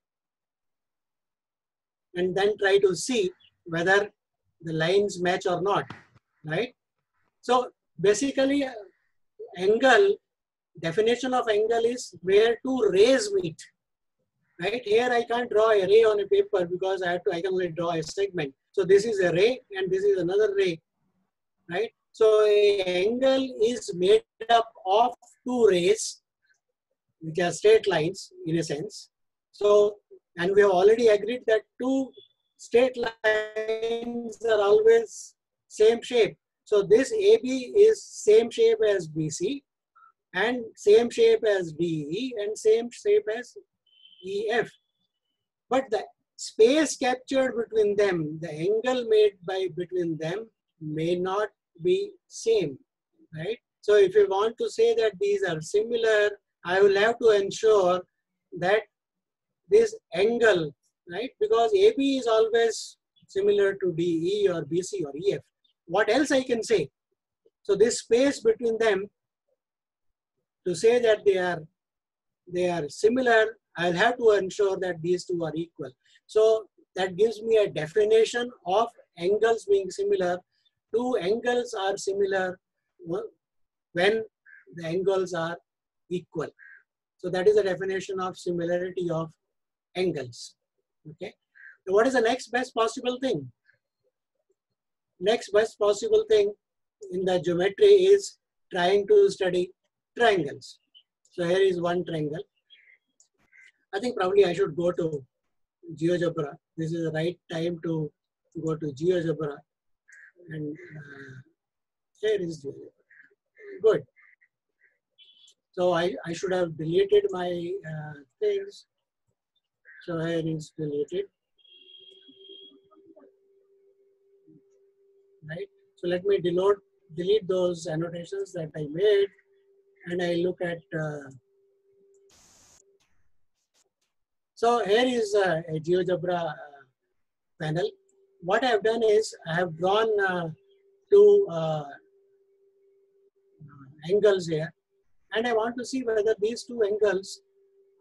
and then try to see whether the lines match or not, right? So basically, angle, definition of angle is where two rays meet, right? Here I can't draw a ray on a paper because I have to, I can only draw a segment. So this is a ray and this is another ray, right? So a angle is made up of two rays, which are straight lines in a sense. So, and we have already agreed that two straight lines are always same shape. So this AB is same shape as BC and same shape as DE and same shape as EF. But the space captured between them, the angle made by between them may not be same, right? So if you want to say that these are similar, I will have to ensure that this angle, right? Because AB is always similar to DE or BC or EF. What else I can say? So this space between them, to say that they are they are similar, I'll have to ensure that these two are equal. So that gives me a definition of angles being similar. Two angles are similar when the angles are equal. So that is the definition of similarity of angles. Okay. So what is the next best possible thing? Next best possible thing in the geometry is trying to study triangles. So here is one triangle. I think probably I should go to GeoGebra. This is the right time to go to GeoGebra. And uh, here is GeoGebra. Good. So I, I should have deleted my uh, things. So here is deleted. Right. So let me delete, delete those annotations that I made and I look at uh, so here is uh, a GeoGebra uh, panel. What I have done is I have drawn uh, two uh, angles here and I want to see whether these two angles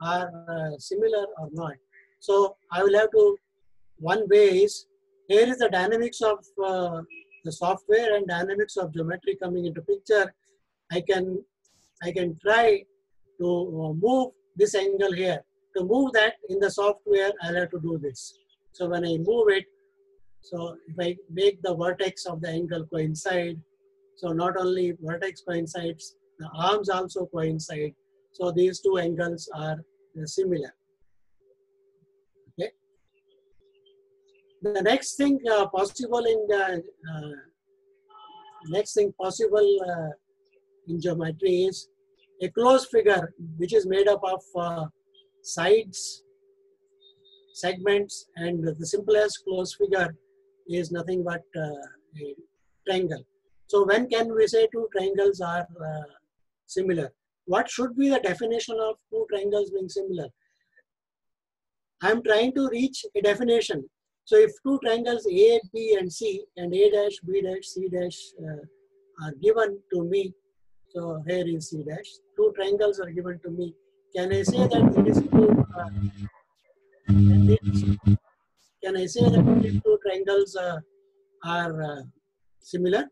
are uh, similar or not. So I will have to, one way is, here is the dynamics of uh, the software and dynamics of geometry coming into picture. I can, I can try to uh, move this angle here. To move that in the software, I'll have to do this. So when I move it, so if I make the vertex of the angle coincide, so not only vertex coincides, the arms also coincide. So these two angles are uh, similar. Okay. The next thing uh, possible in the uh, next thing possible uh, in geometry is a closed figure which is made up of uh, sides, segments, and the simplest closed figure is nothing but a triangle. So when can we say two triangles are uh, similar? What should be the definition of two triangles being similar? I'm trying to reach a definition. So if two triangles A, B, and C, and A dash, B dash, C dash uh, are given to me, so here is C dash, two triangles are given to me, can I say that these two, uh, can I say that these two triangles uh, are uh, similar?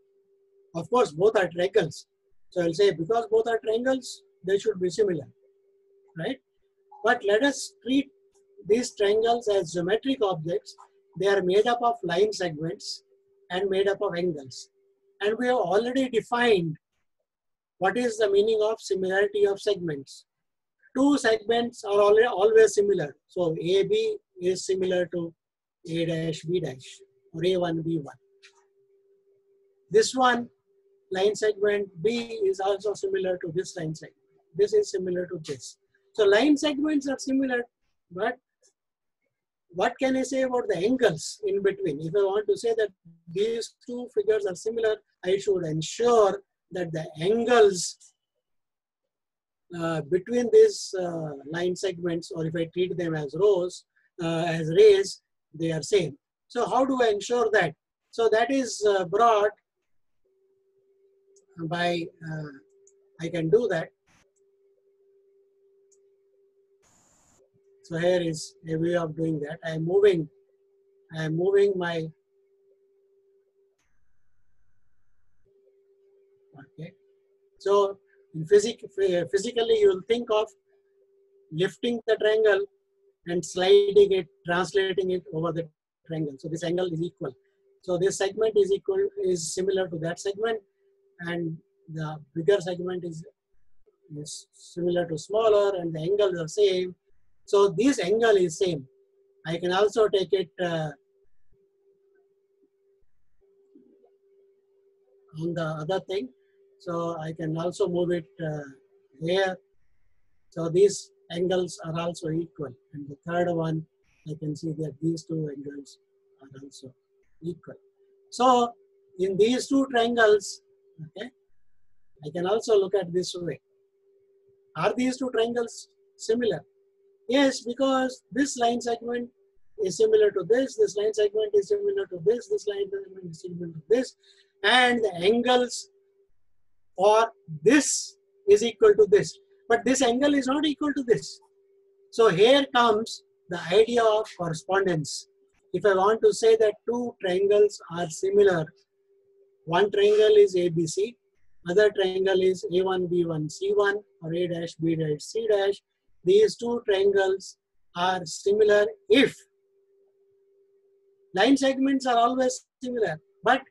Of course, both are triangles. So I'll say because both are triangles, they should be similar, right? But let us treat these triangles as geometric objects. They are made up of line segments and made up of angles. And we have already defined what is the meaning of similarity of segments. Two segments are already always similar. So AB is similar to A dash B dash or A1 B1. This one line segment B is also similar to this line segment. This is similar to this. So line segments are similar, but what can I say about the angles in between? If I want to say that these two figures are similar, I should ensure that the angles uh, between these uh, line segments, or if I treat them as rows, uh, as rays, they are same. So how do I ensure that? So that is uh, brought by, uh, I can do that. So here is a way of doing that. I am moving, I am moving my, okay. So in physic, uh, physically you will think of lifting the triangle and sliding it, translating it over the triangle. So this angle is equal. So this segment is equal, is similar to that segment and the bigger segment is, is similar to smaller and the angles are same. So this angle is same. I can also take it uh, on the other thing. So I can also move it uh, here. So these angles are also equal. And the third one, I can see that these two angles are also equal. So in these two triangles, okay, I can also look at this way. Are these two triangles similar? Yes, because this line segment is similar to this, this line segment is similar to this, this line segment is similar to this, and the angles for this is equal to this. But this angle is not equal to this. So here comes the idea of correspondence. If I want to say that two triangles are similar, one triangle is ABC, other triangle is A1, B1, C1 or A dash, B dash, C dash. These two triangles are similar if line segments are always similar, but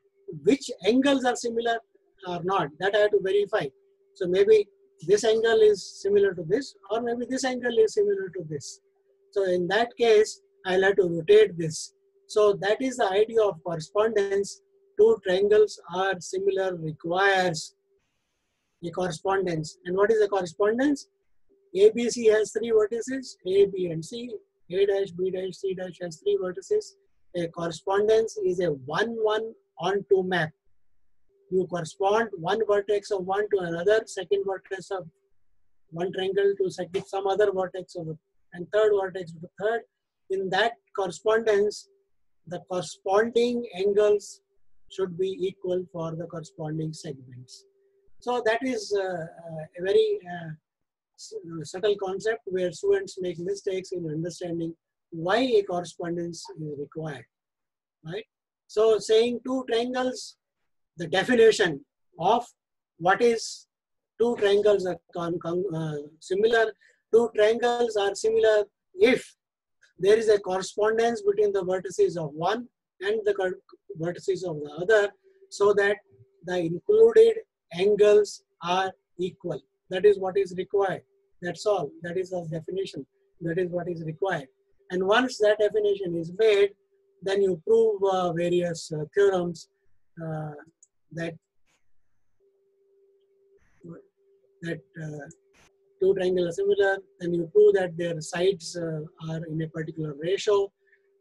which angles are similar or not, that I have to verify. So maybe this angle is similar to this, or maybe this angle is similar to this. So in that case, I'll have to rotate this. So that is the idea of correspondence. Two triangles are similar requires a correspondence. And what is the correspondence? ABC has three vertices, A, B, and C. A dash, B dash, C dash has three vertices. A correspondence is a one-one onto map. You correspond one vertex of one to another, second vertex of one triangle to second, some other vertex of and third vertex to third. In that correspondence, the corresponding angles should be equal for the corresponding segments. So that is uh, uh, a very uh, subtle concept where students make mistakes in understanding why a correspondence is required, right? So saying two triangles, the definition of what is two triangles are uh, similar, two triangles are similar if there is a correspondence between the vertices of one and the vertices of the other so that the included angles are equal. That is what is required. That's all. That is the definition. That is what is required. And once that definition is made, then you prove uh, various uh, theorems uh, that that uh, two triangles are similar. Then you prove that their sides uh, are in a particular ratio.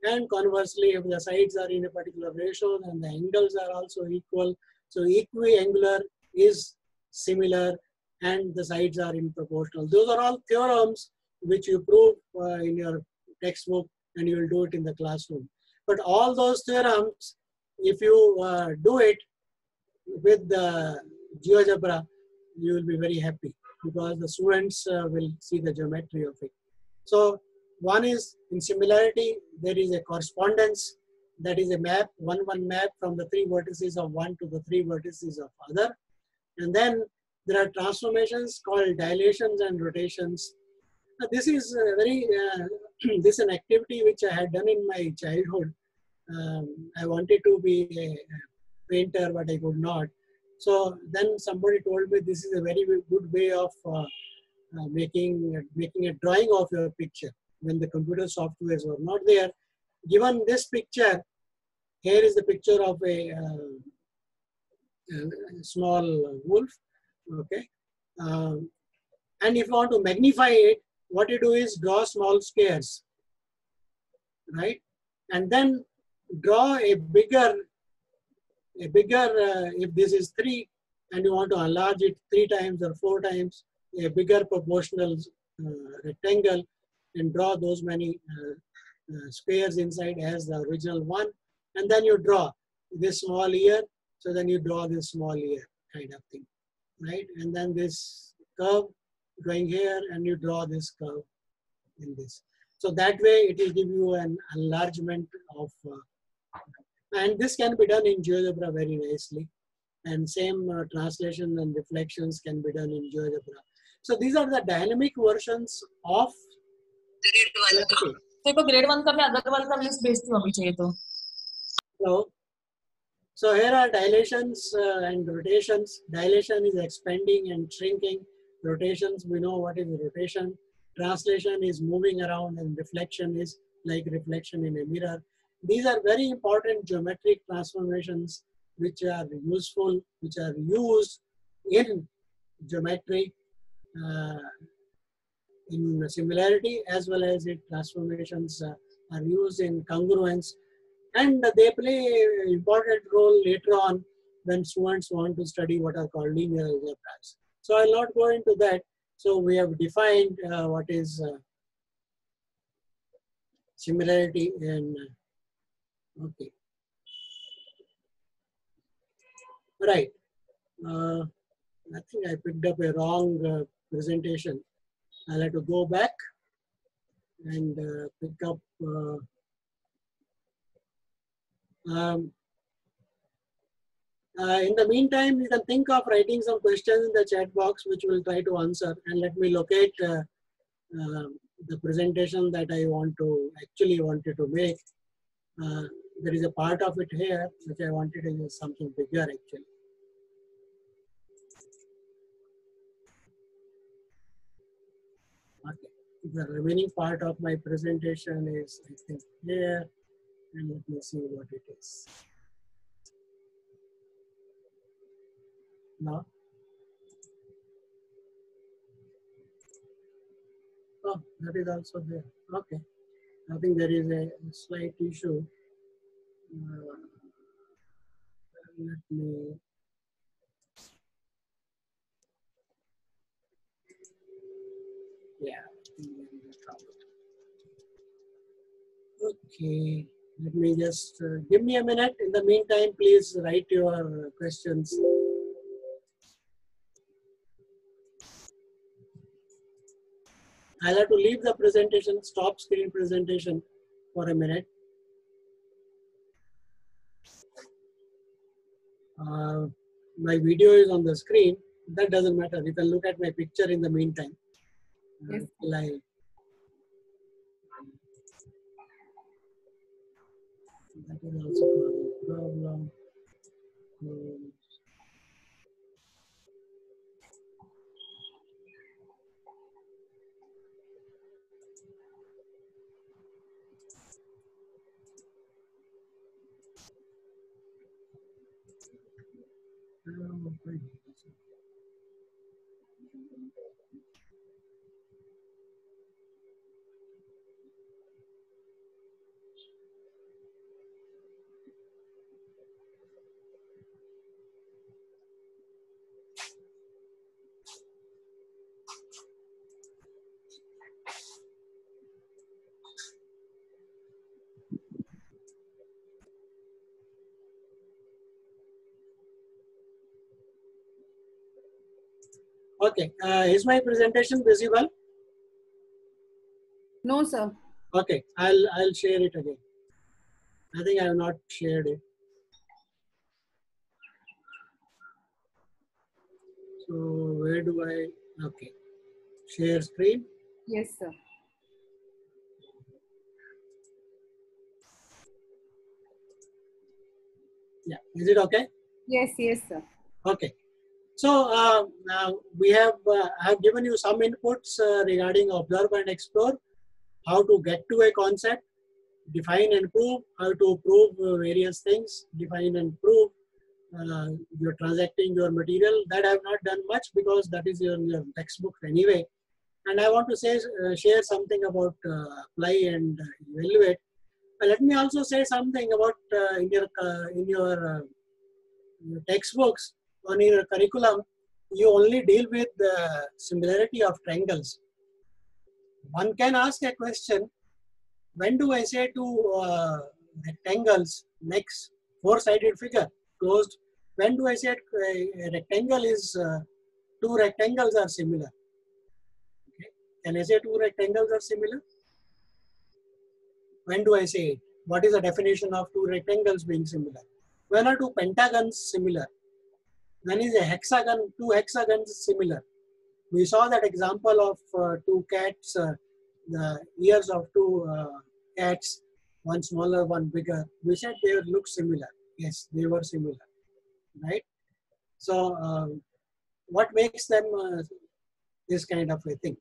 And conversely, if the sides are in a particular ratio, then the angles are also equal. So equiangular is similar and the sides are in proportional. Those are all theorems which you prove uh, in your textbook and you will do it in the classroom. But all those theorems, if you uh, do it with the GeoGebra, you will be very happy because the students uh, will see the geometry of it. So one is in similarity, there is a correspondence that is a map, one one map from the three vertices of one to the three vertices of other. And then there are transformations called dilations and rotations. Now, this is a very, uh, this is an activity which I had done in my childhood. Um, I wanted to be a painter, but I could not. So then somebody told me this is a very good way of uh, uh, making, making a drawing of your picture when the computer softwares were not there. Given this picture, here is the picture of a, uh, a small wolf, okay? Um, and if you want to magnify it, what you do is draw small squares, right? And then draw a bigger, a bigger, uh, if this is three, and you want to enlarge it three times or four times, a bigger proportional uh, rectangle, and draw those many uh, uh, squares inside as the original one. And then you draw this small ear, so then you draw this small ear kind of thing, right? And then this curve going here, and you draw this curve in this. So that way it will give you an enlargement of, uh, and this can be done in GeoGebra very nicely. And same uh, translation and reflections can be done in GeoGebra. So these are the dynamic versions of Geometry. देखो grade one का मैं अग्रवाल का list भेजती हूँ अभी चाहिए तो So, so here are dilations uh, and rotations. Dilation is expanding and shrinking. Rotations, we know what is rotation. Translation is moving around and reflection is like reflection in a mirror. These are very important geometric transformations which are useful, which are used in geometry uh, in similarity as well as in transformations uh, are used in congruence and they play an important role later on when students want to study what are called linear algebras. So I'll not go into that. So we have defined uh, what is uh, similarity in, uh, okay. Right. Uh, I think I picked up a wrong uh, presentation. I'll have to go back and uh, pick up um, uh, in the meantime, you can think of writing some questions in the chat box, which we'll try to answer. And let me locate uh, uh, the presentation that I want to actually wanted to make. Uh, there is a part of it here, which I wanted to use something bigger actually. Okay. The remaining part of my presentation is, I think, here and let me see what it is. Now, oh, that is also there. Okay, I think there is a slight issue. Uh, let me. Yeah. Okay. Let me just uh, give me a minute. In the meantime, please write your questions. I'll have to leave the presentation, stop screen presentation for a minute. Uh, my video is on the screen. That doesn't matter. You can look at my picture in the meantime. Uh, Yes. till I That is also a problem. Um, um, wait. Okay, uh, is my presentation visible? No, sir. Okay, I'll I'll share it again. I think I have not shared it. So where do I? Okay, share screen. Yes, sir. Yeah, is it okay? Yes, yes, sir. Okay. So uh, now we have uh, have given you some inputs uh, regarding observe and explore, how to get to a concept, define and prove, how to prove uh, various things, define and prove. Uh, you're transacting your material. That I have not done much because that is your, your textbook anyway. And I want to say uh, share something about uh, apply and uh, evaluate. Uh, let me also say something about uh, in your uh, in uh, your textbooks on your curriculum, you only deal with the similarity of triangles. One can ask a question, when do I say to uh, rectangles next four-sided figure closed, when do I say a, a rectangle is, uh, two rectangles are similar? Can I say two rectangles are similar? When do I say it? What is the definition of two rectangles being similar? When are two pentagons similar? When is a hexagon, two hexagons similar? We saw that example of uh, two cats, uh, the ears of two uh, cats, one smaller, one bigger. We said they look similar. Yes, they were similar, right? So, um, what makes them uh, this kind of a thing,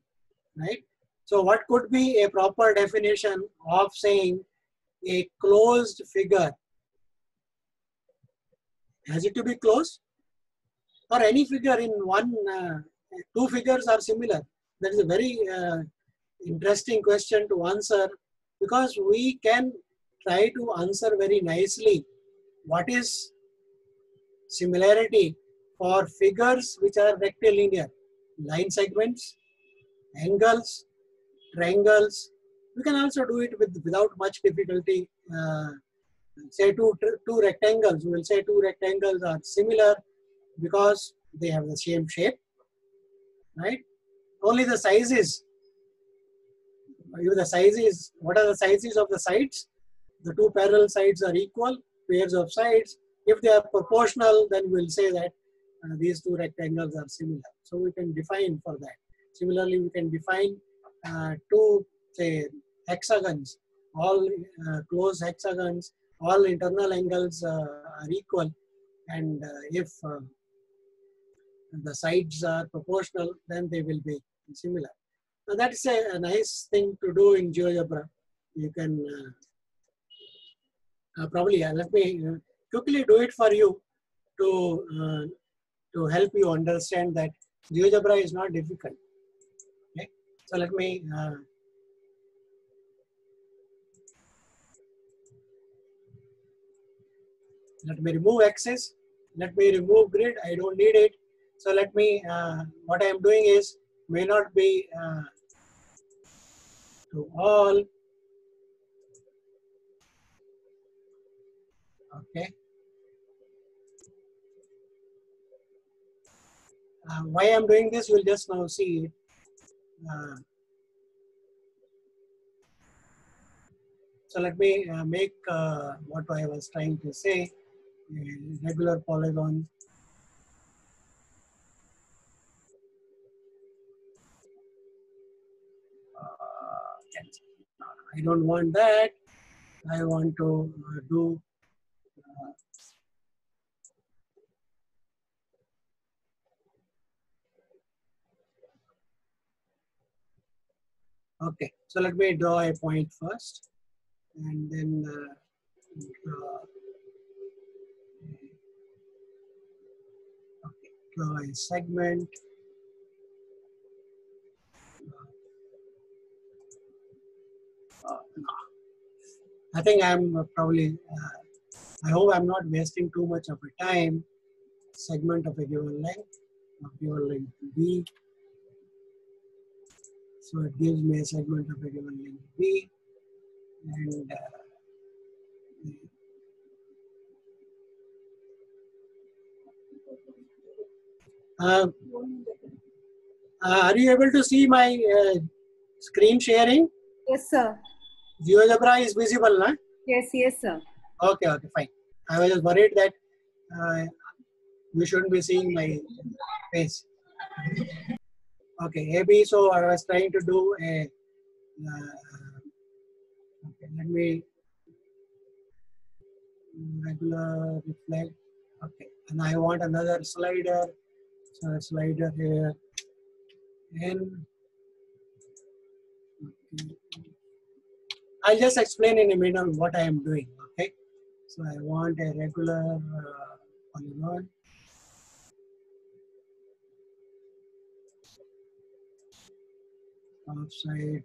right? So, what could be a proper definition of saying a closed figure has it to be closed? Or any figure in one, uh, two figures are similar? That is a very uh, interesting question to answer because we can try to answer very nicely what is similarity for figures which are rectilinear, line segments, angles, triangles. We can also do it with without much difficulty. Uh, say two, two rectangles, we will say two rectangles are similar because they have the same shape, right? Only the sizes, if the sizes, what are the sizes of the sides? The two parallel sides are equal, pairs of sides. If they are proportional, then we'll say that uh, these two rectangles are similar. So we can define for that. Similarly, we can define uh, two, say, hexagons, all uh, closed hexagons all internal angles uh, are equal and uh, if uh, the sides are proportional then they will be similar. Now that is a, a nice thing to do in GeoGebra. You can uh, uh, probably uh, let me quickly do it for you to to help you understand that GeoGebra is not difficult. Okay, so let me let me remove axis let me remove grid i don't need it so let me uh, what i am doing is may not be uh, to all. Okay. Uh, why i'm doing this you'll just now see. Uh, so let me uh, make uh, what i was trying to say regular polygon. I don't want that. I want to uh, do uh, Okay, so let me draw a point first and then uh, draw draw a segment. I think I'm probably, uh, I hope I'm not wasting too much of a time. Segment of a given length, of given length B. So it gives me a segment of a given length B. And uh, uh, Uh, are you able to see my uh, screen sharing? Yes, sir. GeoGebra is visible, na? Yes, yes, sir. Okay, okay, fine. I was just worried that uh, you shouldn't be seeing my face. Okay, AB. So I was trying to do a. Uh, okay, let me regular reflect. Okay, and I want another slider. So a slider here. And okay. I'll just explain in a minute what I am doing. Okay, so I want a regular uh, polygon. Offside.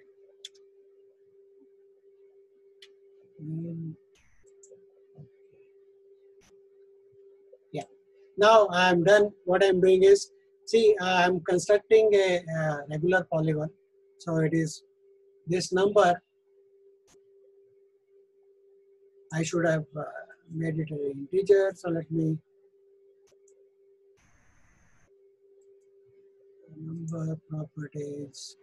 Yeah. Now I'm done. What I'm doing is, see, I'm constructing a, a regular polygon. So it is this number I should have uh, made it an integer. So let me number properties.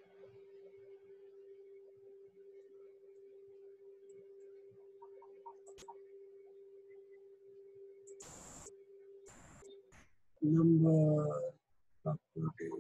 Number property.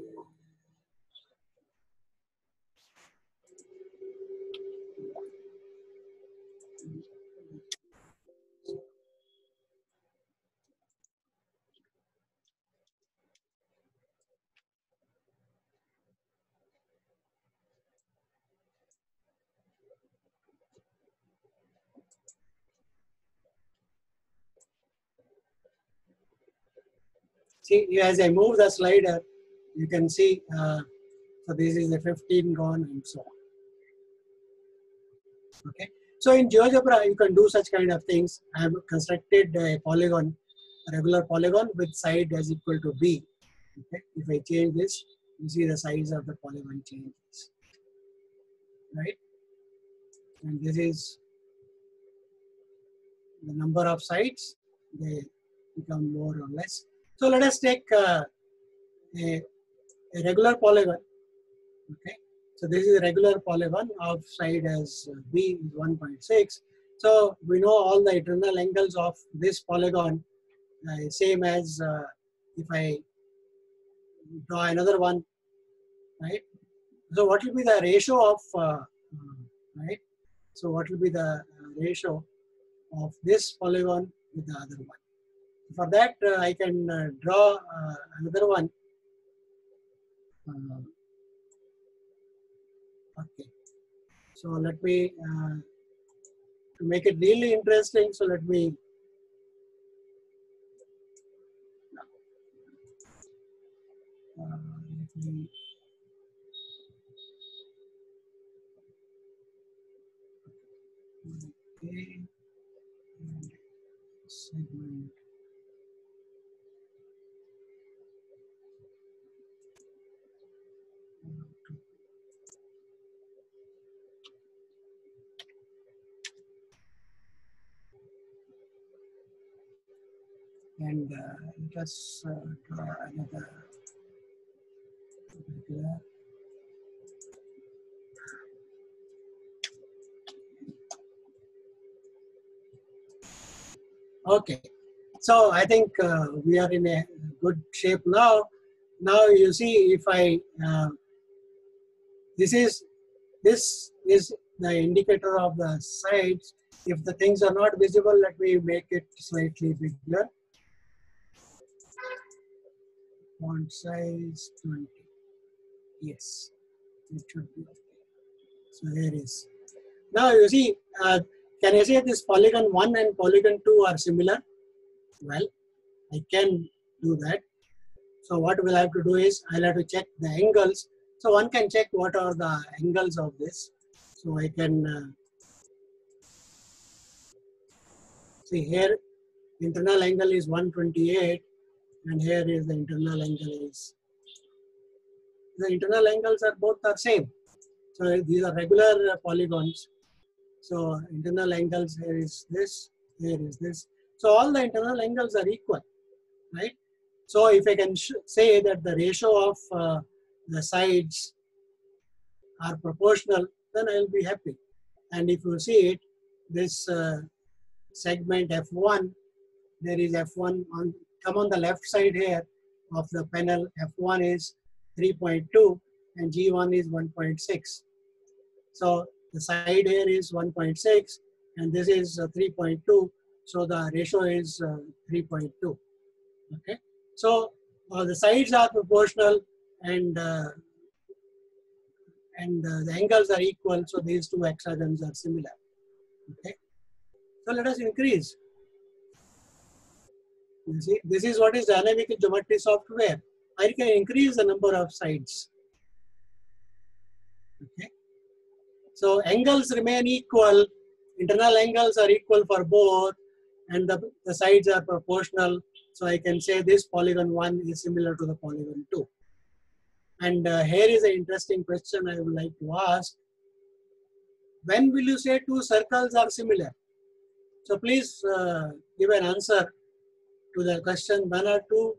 See, as I move the slider, you can see, uh, so this is the 15 gon and so on. Okay. So in GeoGebra, you can do such kind of things. I have constructed a polygon, a regular polygon with side as equal to B. Okay. If I change this, you see the size of the polygon changes. Right? And this is the number of sides, they become more or less. So let us take uh, a, a regular polygon. Okay. So this is a regular polygon of side as uh, b is 1.6. So we know all the internal angles of this polygon uh, same as uh, if I draw another one, right? So what will be the ratio of, uh, right? So what will be the uh, ratio of this polygon with the other one? For that, uh, I can uh, draw uh, another one. Uh, okay. So let me, uh, to make it really interesting, so let me uh, let me okay. Segment. And uh, let us uh, draw another. Okay, so I think uh, we are in a good shape now. Now you see if I, uh, this is, this is the indicator of the sides. If the things are not visible, let me make it slightly bigger font size 20. Yes, it should be okay. So here is. Now you see, uh, can I say this polygon 1 and polygon 2 are similar? Well, I can do that. So what we'll have to do is, I'll have to check the angles. So one can check what are the angles of this. So I can uh, see here, internal angle is 128 and here is the internal angle is. The internal angles are both are same. So these are regular polygons. So internal angles here is this, here is this. So all the internal angles are equal, right? So if I can say that the ratio of uh, the sides are proportional, then I'll be happy. And if you see it, this uh, segment F1, there is F1 on, come on the left side here of the panel, F1 is 3.2 and G1 is 1.6. So the side here is 1.6 and this is uh, 3.2. So the ratio is uh, 3.2. Okay. So uh, the sides are proportional and uh, and uh, the angles are equal. So these two hexagons are similar. Okay. So let us increase. You see, this is what is dynamic geometry software. I can increase the number of sides. Okay. So angles remain equal. Internal angles are equal for both and the, the sides are proportional. So I can say this polygon 1 is similar to the polygon 2. And uh, here is an interesting question I would like to ask. When will you say two circles are similar? So please uh, give an answer to the question when are two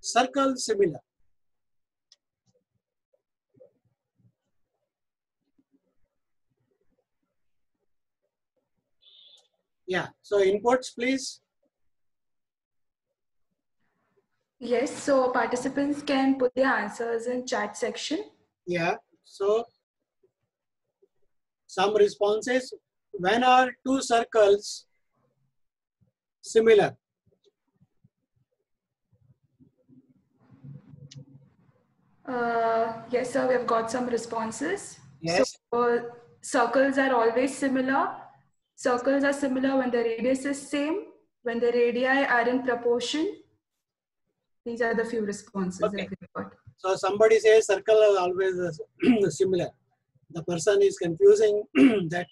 circles similar? Yeah, so inputs please. Yes, so participants can put their answers in chat section. Yeah, so some responses. When are two circles similar? Uh, yes, sir, we've got some responses. Yes. So uh, circles are always similar. Circles are similar when the radius is same, when the radii are in proportion. These are the few responses Okay. that we've got. So somebody says circle is always similar. The person is confusing that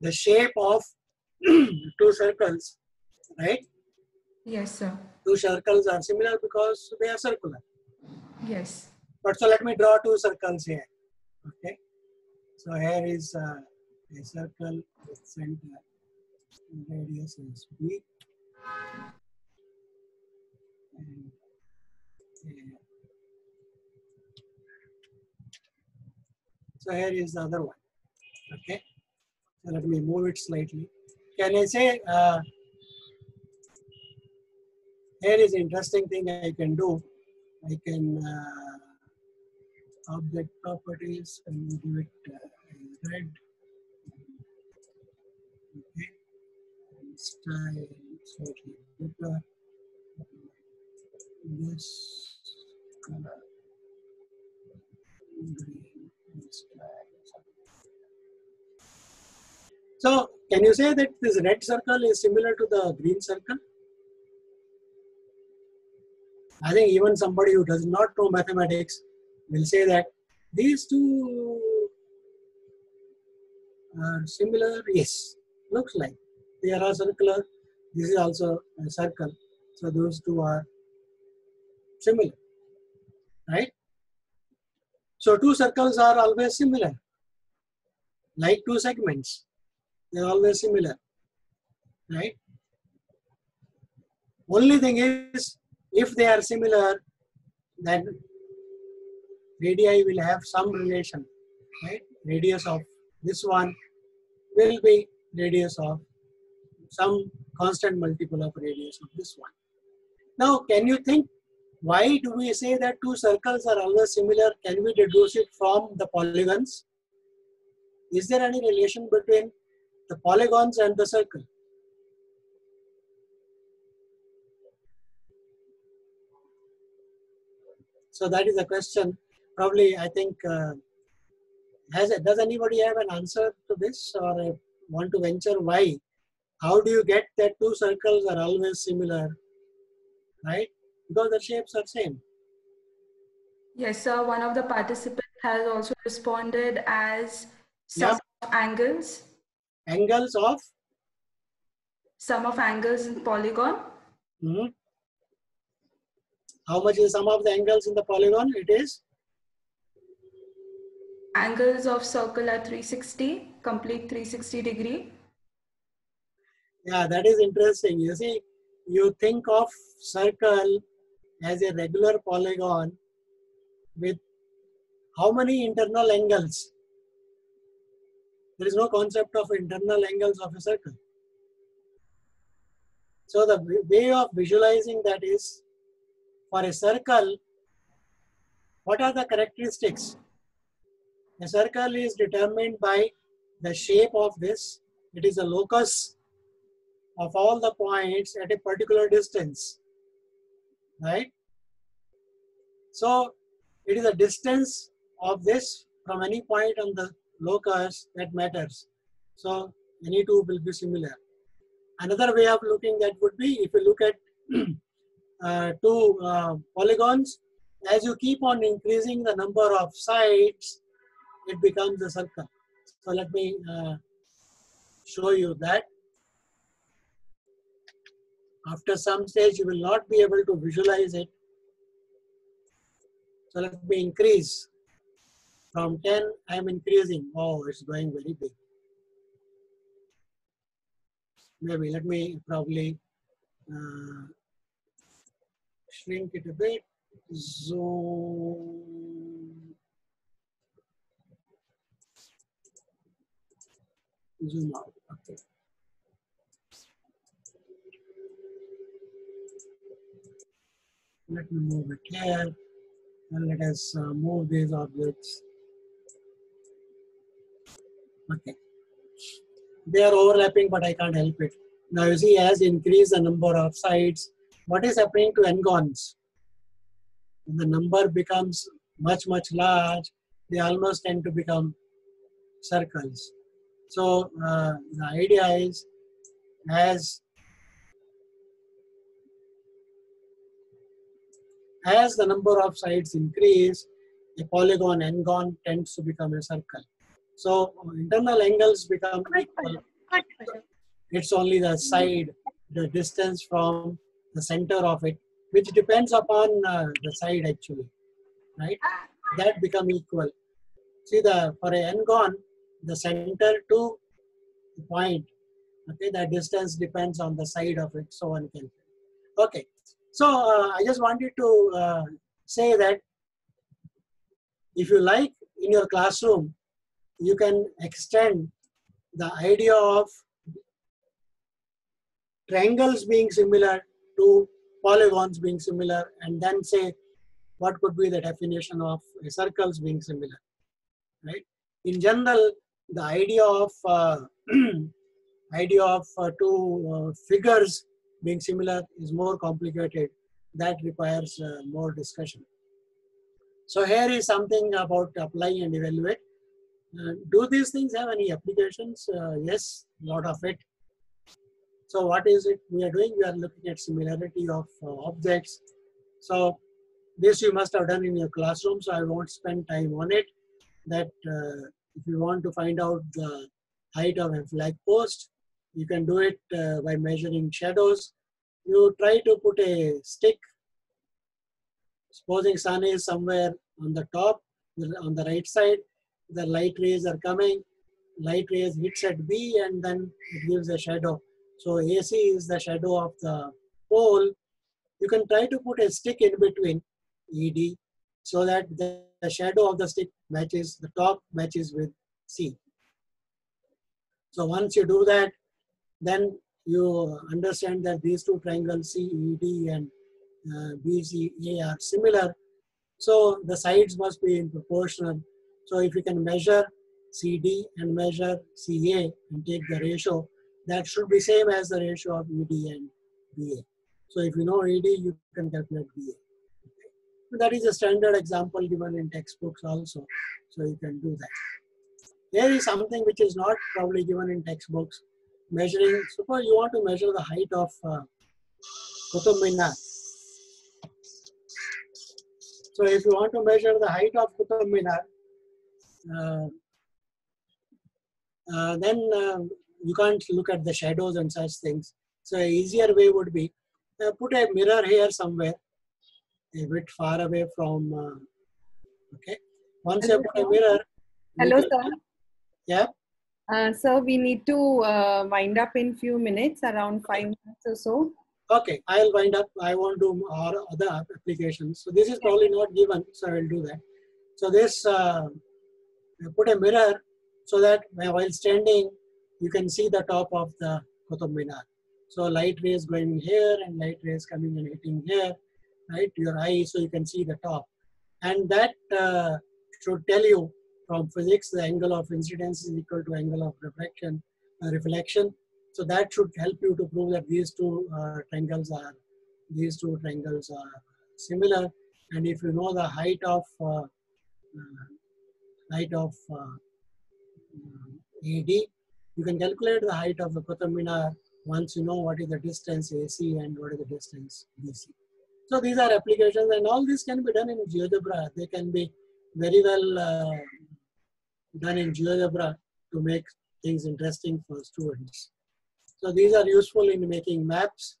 the shape of two circles, right? Yes, sir. Two circles are similar because they are circular. Yes. But so let me draw two circles here. Okay. So here is uh, a circle with center. Radius is b. And. So here is the other one. Okay. So let me move it slightly. Can I say uh, here is interesting thing I can do. I can uh, object properties and give it uh, red. Okay. And style slightly bigger. This color green and style. So can you say that this red circle is similar to the green circle? I think even somebody who does not know mathematics will say that these two are similar. Yes, looks like they are circular. This is also a circle. So those two are similar, right? So two circles are always similar, like two segments. They're always similar, right? Only thing is, if they are similar, then radii will have some relation, right? Radius of this one will be radius of some constant multiple of radius of this one. Now, can you think why do we say that two circles are always similar? Can we deduce it from the polygons? Is there any relation between the polygons and the circle? So that is a question. Probably, I think, uh, has does anybody have an answer to this, or uh, want to venture why? How do you get that two circles are always similar, right? Because the shapes are same. Yes, sir. One of the participants has also responded as sum Yeah. of angles, Angles of sum of angles in polygon. mhm. how much is sum of the angles in the polygon? It is Angles of circle are 360, complete 360 degree. Yeah, that is interesting. You see, you think of circle as a regular polygon with how many internal angles? There is no concept of internal angles of a circle. So the way of visualizing that is for a circle, what are the characteristics? A circle is determined by the shape of this. It is a locus of all the points at a particular distance, right? So it is the distance of this from any point on the locus that matters. So any two will be similar. Another way of looking that would be if you look at uh, two uh, polygons, as you keep on increasing the number of sides, it becomes a circle. So let me uh, show you that. After some stage, you will not be able to visualize it. So let me increase. From 10, I am increasing. Oh, it's going very big. Maybe let me probably uh, shrink it a bit. Zoom. Zoom out. Okay. Let me move it here and let us uh, move these objects. Okay. They are overlapping, but I can't help it. Now you see, as increase the number of sides, what is happening to n-gons? The number becomes much, much large, they almost tend to become circles. So uh, the idea is as as the number of sides increase, a polygon n-gon tends to become a circle. So internal angles become equal. It's only the side, the distance from the center of it, which depends upon uh, the side actually, right? That become equal. See the for a n-gon, the center to the point, okay, that distance depends on the side of it, so one can. Okay, so uh, I just wanted to uh, say that if you like in your classroom, you can extend the idea of triangles being similar to polygons being similar and then say what could be the definition of circles being similar, right? In general, the idea of uh, idea of uh, two uh, figures being similar is more complicated. That requires more discussion. So here is something about apply and evaluate. Uh, do these things have any applications? Uh, yes, lot of it. So what is it we are doing? We are looking at similarity of uh, objects. So this you must have done in your classroom, so I won't spend time on it. That if you want to find out the height of a flag post, you can do it uh, by measuring shadows. You try to put a stick. Supposing sun is somewhere on the top, on the right side, the light rays are coming. Light rays hits at B and then it gives a shadow. So AC is the shadow of the pole. You can try to put a stick in between ED so that the, the shadow of the stick matches, the top matches with C. So once you do that, then you understand that these two triangles CED and uh, BCA are similar. So the sides must be in proportional. So if you can measure CD and measure CA and take the ratio, that should be same as the ratio of ED and BA. So if you know ED, you can calculate BA. That is a standard example given in textbooks also. So you can do that. There is something which is not probably given in textbooks. Measuring, suppose you want to measure the height of uh, Minar. So if you want to measure the height of Qutub Minar, uh, uh, then uh, you can't look at the shadows and such things. So easier way would be uh, put a mirror here somewhere, a bit far away from. uh, okay, once you put a mirror. Hello, can- sir. Yeah. Uh, sir, we need to uh, wind up in few minutes, around five minutes or so. Okay, I'll wind up. I want to do our other applications. So this is probably not given, so I will do that. So this, uh, put a mirror so that while standing, you can see the top of the Qutub Minar. So light rays going here and light rays coming and hitting here, right, your eye, so you can see the top. And that uh, should tell you from physics, the angle of incidence is equal to angle of reflection, uh, reflection. So that should help you to prove that these two uh, triangles are, these two triangles are similar. And if you know the height of, uh, uh, height of uh, AD, you can calculate the height of the Qutub Minar once you know what is the distance AC and what is the distance BC. So these are applications and all this can be done in GeoGebra. They can be very well uh, done in GeoGebra to make things interesting for students. So these are useful in making maps.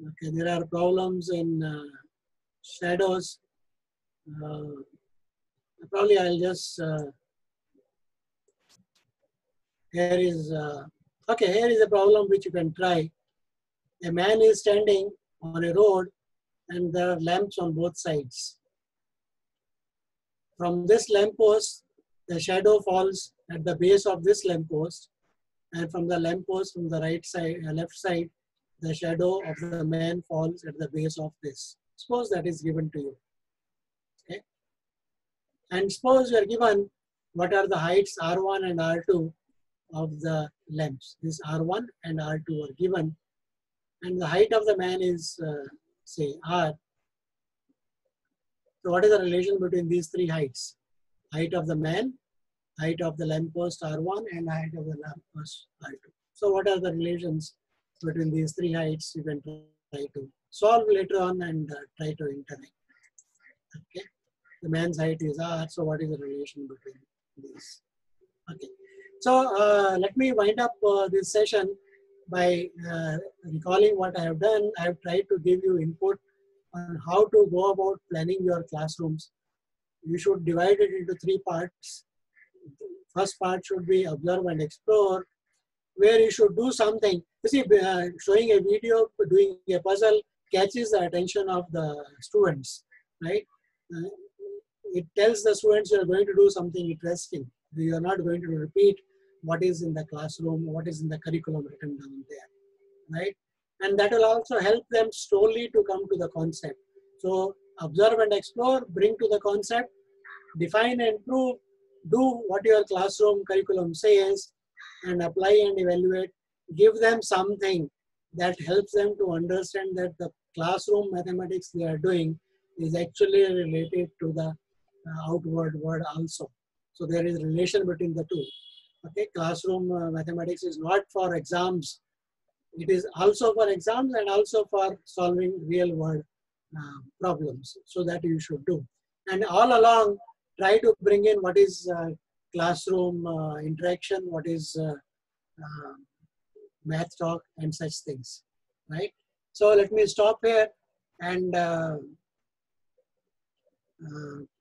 Okay, there are problems in uh, shadows. Uh, probably I'll just, uh, here is, uh, okay, here is a problem which you can try. A man is standing on a road and there are lamps on both sides. From this lamppost, the shadow falls at the base of this lamppost and from the lamppost from the right side, uh, left side, the shadow of the man falls at the base of this. Suppose that is given to you. Okay. And suppose you are given what are the heights R1 and R2 of the lamps. This R1 and R2 are given. And the height of the man is, uh, say, R. So what is the relation between these three heights? Height of the man, height of the lamppost R1 and height of the lamppost R2. So what are the relations between these three heights? You can try to solve later on and uh, try to interact. Okay. The man's height is R, so what is the relation between these? Okay. So uh, let me wind up uh, this session by uh, recalling what I have done. I have tried to give you input on how to go about planning your classrooms. You should divide it into three parts. First part should be observe and explore, where you should do something. You see, uh, showing a video, doing a puzzle catches the attention of the students, right? Uh, it tells the students you are going to do something interesting. You are not going to repeat what is in the classroom, what is in the curriculum written down there, right? And that will also help them slowly to come to the concept. So observe and explore, bring to the concept, define and prove, do what your classroom curriculum says, and apply and evaluate. Give them something that helps them to understand that the classroom mathematics they are doing is actually related to the uh, outward world also. So there is relation between the two. Okay, classroom uh, mathematics is not for exams. It is also for exams and also for solving real world uh, problems. So that you should do. And all along, try to bring in what is uh, classroom uh, interaction, what is uh, uh, math talk and such things, right? So let me stop here and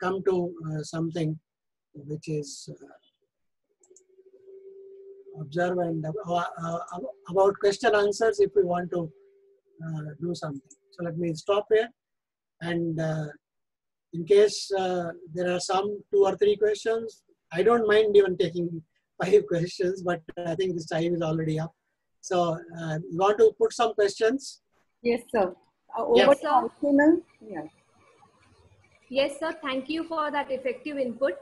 come to something which is observe and uh, uh, about question answers if we want to uh, do something. So let me stop here and in case there are some two or three questions, I don't mind even taking five questions, but I think this time is already up. So uh, you want to put some questions? Yes, sir. Uh, over Yes, to sir. Yeah. Yes, sir. Thank you for that effective input.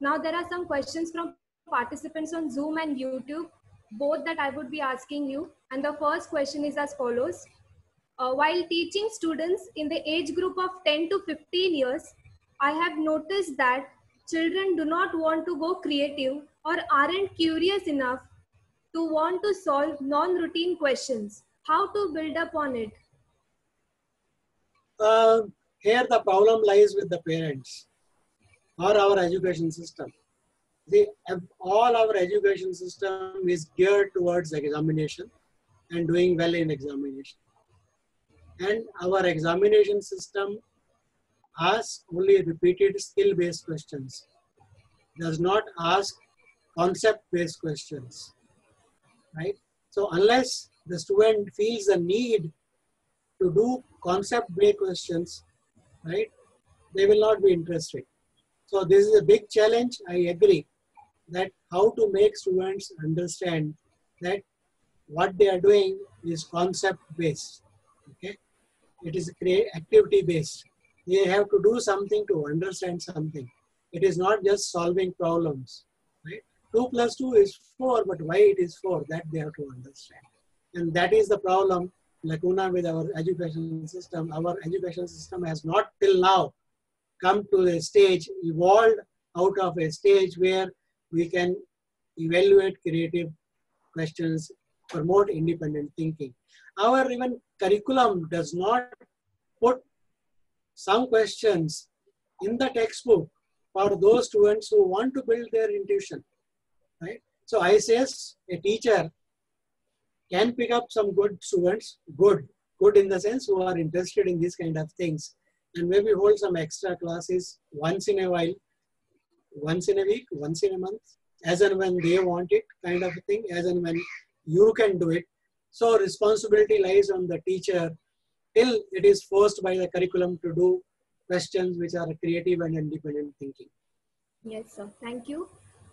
Now there are some questions from participants on Zoom and YouTube, both that I would be asking you. And the first question is as follows. Uh, while teaching students in the age group of 10 to 15 years, I have noticed that children do not want to go creative or aren't curious enough to want to solve non-routine questions. How to build up on it? Uh, here the problem lies with the parents or our education system. All our education system is geared towards examination and doing well in examination. And our examination system asks only repeated skill-based questions, does not ask concept-based questions, right? So unless the student feels the need to do concept-based questions, right, they will not be interested. So this is a big challenge. I agree that how to make students understand that what they are doing is concept based. Okay, it is activity based. They have to do something to understand something. It is not just solving problems. Right? Two plus two is four, but why it is four that they have to understand. And that is the problem lacuna with our education system. Our education system has not till now come to a stage, evolved out of a stage where we can evaluate creative questions, promote independent thinking. Our even curriculum does not put some questions in the textbook for those students who want to build their intuition, right? So I says a teacher can pick up some good students, good, good in the sense who are interested in these kind of things and maybe hold some extra classes once in a while, once in a week, once in a month, as and when they want it, kind of a thing, as and when you can do it. So responsibility lies on the teacher till it is forced by the curriculum to do questions which are creative and independent thinking. Yes, sir. Thank you.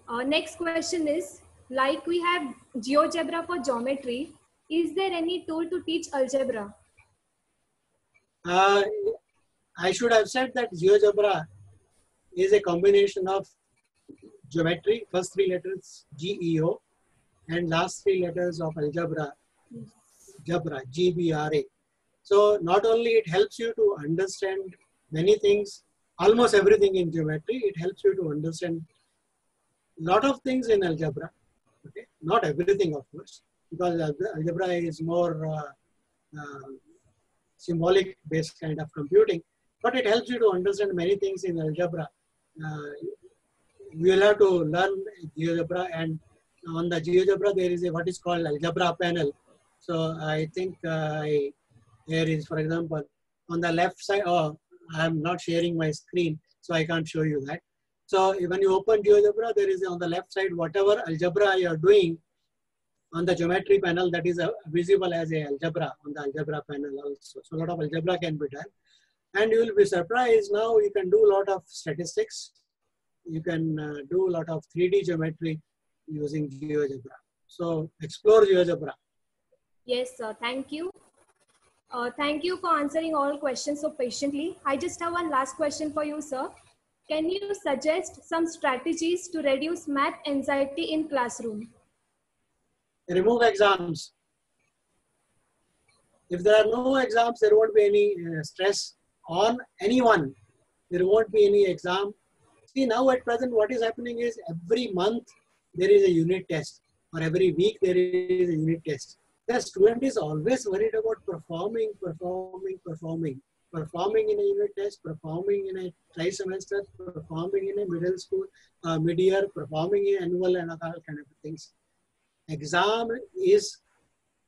Uh, next question is, like we have GeoGebra for geometry, is there any tool to teach algebra? Uh, I should have said that GeoGebra is a combination of geometry, first three letters GEO, and last three letters of algebra, Jabra, GBRA. So not only it helps you to understand many things, almost everything in geometry, it helps you to understand lot of things in algebra. Okay, not everything of course, because algebra is more uh, uh, symbolic based kind of computing but it helps you to understand many things in algebra. Uh, you will have to learn GeoGebra and on the GeoGebra there is a what is called algebra panel. So I think uh, I, there is, for example, on the left side, oh, I'm not sharing my screen, so I can't show you that. So when you open GeoGebra, there is on the left side, whatever algebra you are doing on the geometry panel, that is uh, visible as a algebra on the algebra panel also. So a lot of algebra can be done and you will be surprised now you can do a lot of statistics you can uh, do a lot of 3d geometry using geogebra so explore geogebra Yes, sir. Thank you. Uh, thank you for answering all questions so patiently. I just have one last question for you, sir. Can you suggest some strategies to reduce math anxiety in classroom? remove exams if there are no exams there won't be any uh, stress on anyone. There won't be any exam. See now at present what is happening is every month there is a unit test. Or every week there is a unit test. The student is always worried about performing performing performing. Performing in a unit test performing in a tri semester performing in a middle school uh, mid year performing in annual and other kind of things. Exam is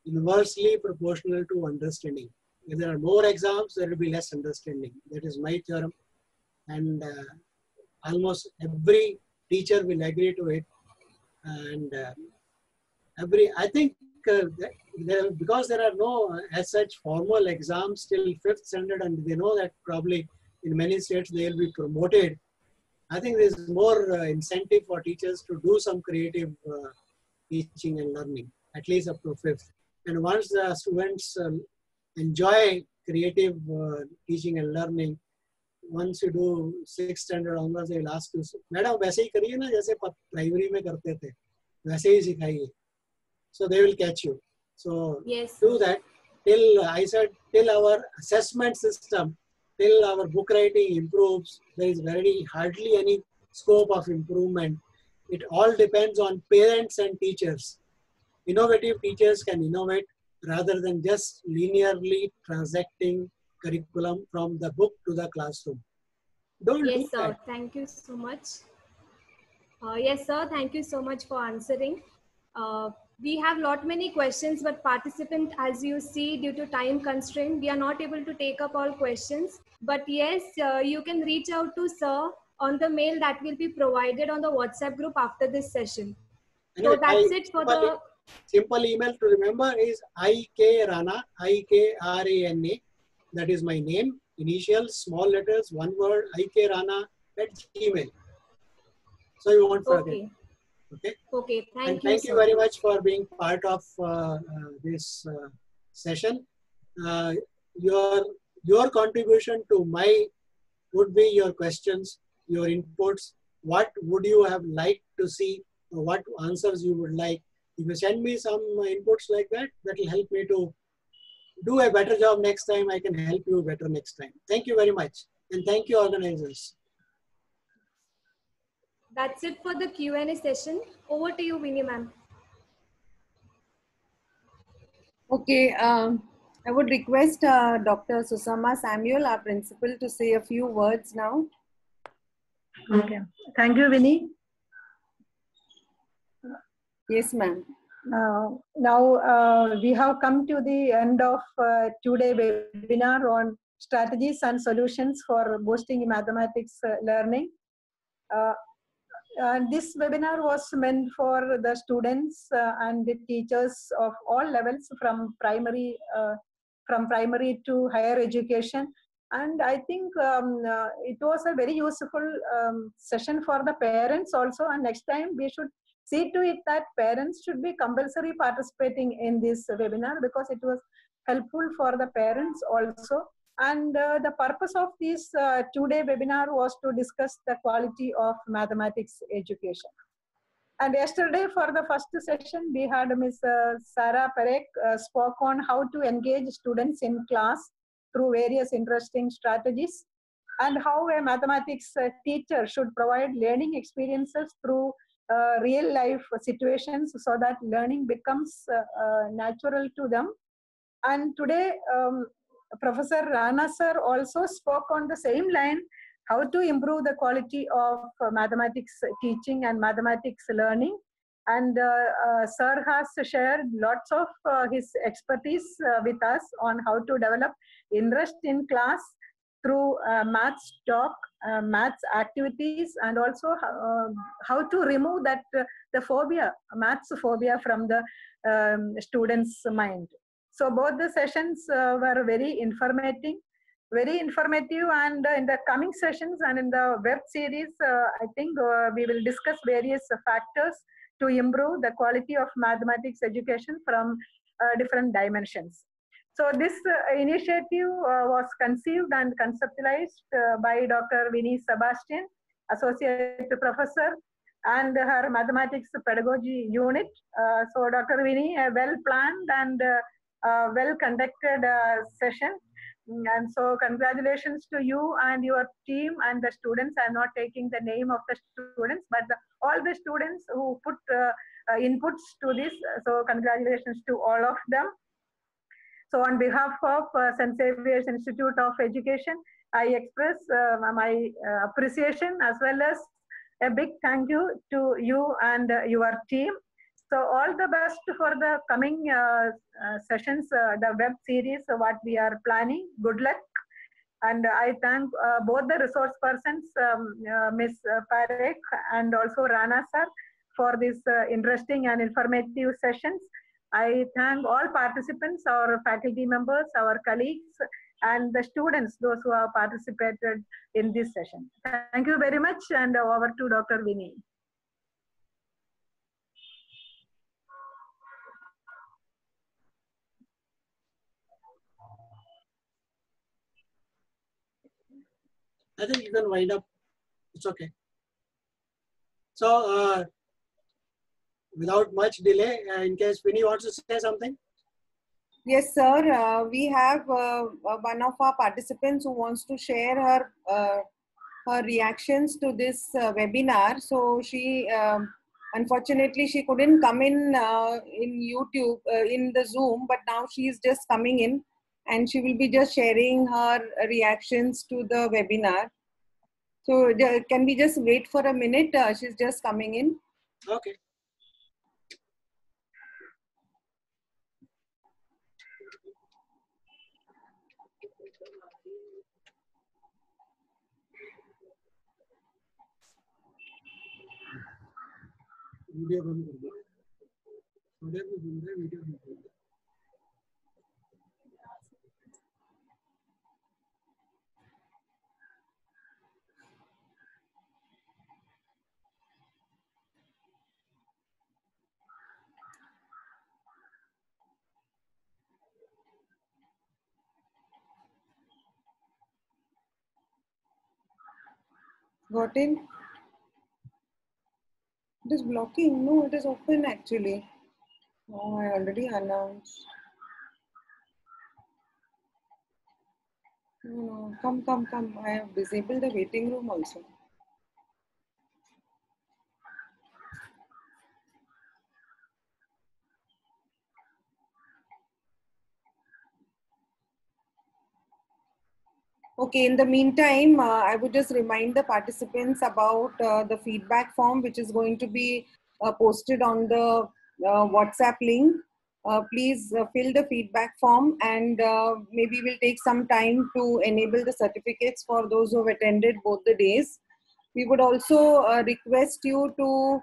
inversely proportional to understanding if there are more exams, there will be less understanding. That is my theorem. And uh, almost every teacher will agree to it. And uh, every, I think, uh, there, because there are no, uh, as such, formal exams till fifth standard, and they know that probably in many states they will be promoted. I think there is more uh, incentive for teachers to do some creative uh, teaching and learning, at least up to fifth. And once the students enjoy creative uh, teaching and learning once you do sixth standard onwards they will ask you madam वैसे ही करिए ना जैसे primary में करते थे वैसे ही सिखाइए so they will catch you so Yes. do that till I said till our assessment system till our book writing improves there is very hardly any scope of improvement it all depends on parents and teachers innovative teachers can innovate rather than just linearly transacting curriculum from the book to the classroom. Don't Yes, sir. that. Thank you so much. Uh, yes, sir. Thank you so much for answering. Uh, we have lot many questions, but participant, as you see, due to time constraint, we are not able to take up all questions. But yes, uh, you can reach out to sir on the mail that will be provided on the WhatsApp group after this session. Anyway, so that's I- it for the simple email to remember is IK Rana, I K R A N A. That is my name. Initials, small letters, one word, IK Rana at Gmail. So you won't forget. Okay. Okay. Okay. Thank and you. thank you very much for being part of uh, uh, this uh, session. Uh, your your contribution to my would be your questions, your inputs. What would you have liked to see? What answers you would like? If you send me some inputs like that, that will help me to do a better job next time. I can help you better next time. Thank you very much, and thank you organizers. That's it for the Q&A session. Over to you, Vinny ma'am. Okay, um, I would request uh, Dr. Susama Samuel, our principal, to say a few words now. Okay. Thank you, Vinny. Yes, ma'am. Uh, now uh, we have come to the end of uh, two-day webinar on strategies and solutions for boosting mathematics uh, learning. Uh, this webinar was meant for the students uh, and the teachers of all levels from primary from primary to higher education and i think um, it was a very useful um, session for the parents also and next time we should see to it that parents should be compulsory participating in this webinar because it was helpful for the parents also. And uh, the purpose of this uh, two-day webinar was to discuss the quality of mathematics education. And yesterday for the first session we had ms uh, sarah Parekh uh, spoke on how to engage students in class through various interesting strategies and how a mathematics uh, teacher should provide learning experiences through uh, real life situations so that learning becomes uh, uh, natural to them. And today um, professor rana sir also spoke on the same line how to improve the quality of mathematics teaching and mathematics learning. And sir has shared lots of his expertise with us on how to develop interest in class through uh, maths talk uh, maths activities and also uh, how to remove that uh, the phobia maths phobia from the um, students mind. So both the sessions uh, were very informative very informative and uh, in the coming sessions and in the web series i think we will discuss various factors to improve the quality of mathematics education from different dimensions so this uh, initiative uh, was conceived and conceptualized uh, by Dr. Vinny Sebastian, Associate Professor, and her Mathematics Pedagogy Unit. Uh, so Dr. Vinny, a well-planned and uh, well-conducted uh, session. Mm, And so congratulations to you and your team and the students. I'm not taking the name of the students, but the, all the students who put inputs to this. So congratulations to all of them. So on behalf of uh, St. Xavier's Institute of Education, I express uh, my uh, appreciation as well as a big thank you to you and your team. So all the best for the coming uh, uh, sessions, uh, the web series, what we are planning. Good luck. And I thank both the resource persons, um, Ms. Parekh and also Rana sir, for this uh, interesting and informative sessions. I thank all participants, our faculty members, our colleagues, and the students, those who have participated in this session. Thank you very much, and over to Dr. Vinny. I think you can wind up. It's okay. So, uh, without much delay, uh, in case Vinny wants to say something, Yes, sir. Uh, we have uh, uh, one of our participants who wants to share her uh, her reactions to this uh, webinar. So she, um, unfortunately, she couldn't come in uh, in YouTube uh, in the Zoom, but now she is just coming in, and she will be just sharing her reactions to the webinar. So can we just wait for a minute? Uh, she's just coming in. okay. Video बंद कर दो। Solar भी बंद है video बंद कर दो। Got in It is blocking. No, it is open actually. Oh, I already announced. No, no, come, come, come. I have disabled the waiting room also. Okay, in the meantime, uh, I would just remind the participants about uh, the feedback form, which is going to be uh, posted on the uh, WhatsApp link. Uh, please uh, fill the feedback form and maybe we'll take some time to enable the certificates for those who have attended both the days. We would also request you to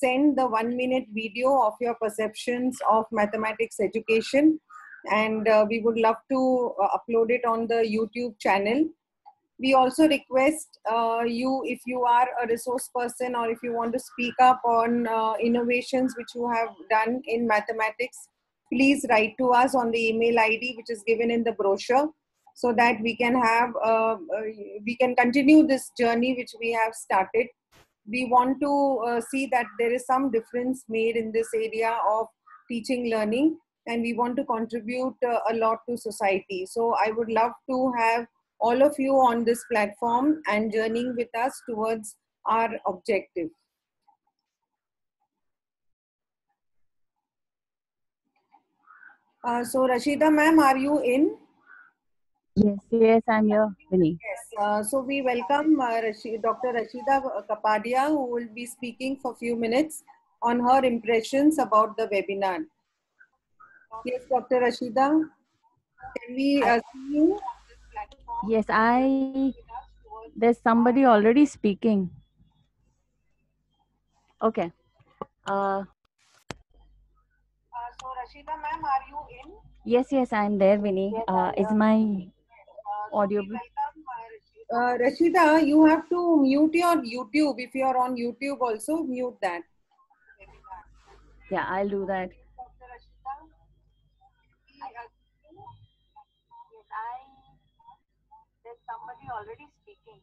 send the one minute video of your perceptions of mathematics education and uh, we would love to uh, upload it on the YouTube channel. We also request uh, you, if you are a resource person or if you want to speak up on uh, innovations which you have done in mathematics, please write to us on the email ID which is given in the brochure so that we can have, uh, uh, we can continue this journey which we have started. We want to see that there is some difference made in this area of teaching learning and we want to contribute uh, a lot to society. So I would love to have all of you on this platform and journeying with us towards our objective. Uh, so Rashida ma'am, are you in? Yes, yes, I'm here, Vinny. Yes, uh, so we welcome uh, Rashid, Dr. Rashida Kapadia who will be speaking for a few minutes on her impressions about the webinar. Yes, Dr. Rashida. Can we uh, see you? Yes, I. There's somebody already speaking. Okay. Uh, uh, so, Rashida, ma'am, are you in? Yes, yes, I'm there, Vinny. Yes, uh, is my audio? Uh, Rashida, you have to mute your YouTube. If you are on YouTube, also mute that. Yeah, I'll do that. Somebody already speaking.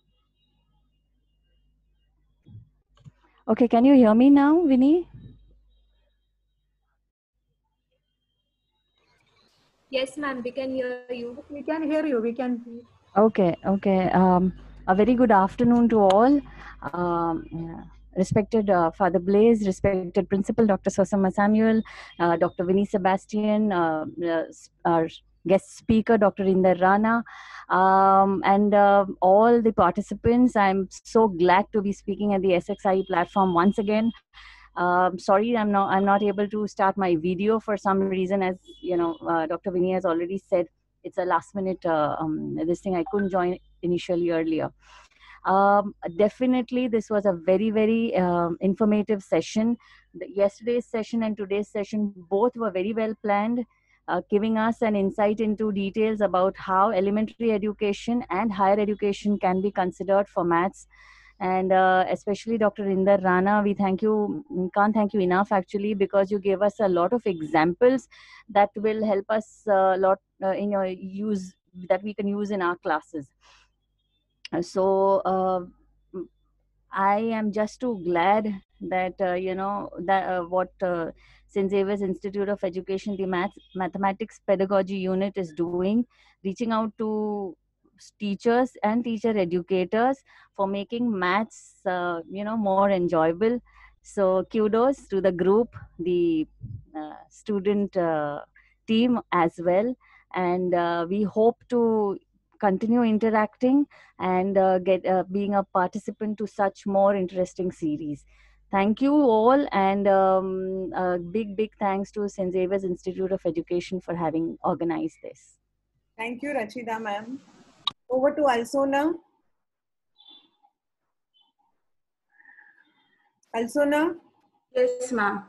Okay, can you hear me now, Vinny? Yes, ma'am, we can hear you. We can hear you. We can. Okay, okay. Um, a very good afternoon to all. Um, yeah. Respected uh, Father Blaise, respected Principal Dr. Sosama Samuel, uh, Dr. Vinny Sebastian, uh, uh our guest speaker, Dr. Inder Rana, um, and uh, all the participants. I'm so glad to be speaking at the SXIE platform once again. Um, sorry, I'm not I'm not able to start my video for some reason. As you know, uh, Dr. Vinny has already said, it's a last minute uh, um, this thing. I couldn't join initially earlier. Um, definitely, this was a very very um, informative session. The, yesterday's session and today's session both were very well planned uh, giving us an insight into details about how elementary education and higher education can be considered for maths. And uh, especially dr inder rana we thank you can't thank you enough actually because you gave us a lot of examples that will help us a uh, lot uh, in your use that we can use in our classes. So uh, i am just too glad that uh, you know that uh, what St. Xavier's Institute of Education, the Math, Mathematics Pedagogy Unit is doing, reaching out to teachers and teacher educators for making maths, uh, you know, more enjoyable. So kudos to the group, the uh, student uh, team as well. And uh, we hope to continue interacting and uh, get uh, being a participant to such more interesting series thank you all and um, a big big thanks to st xavier's institute of education for having organized this. Thank you Rashida ma'am. Over to alsona. Alsona? Yes ma'am.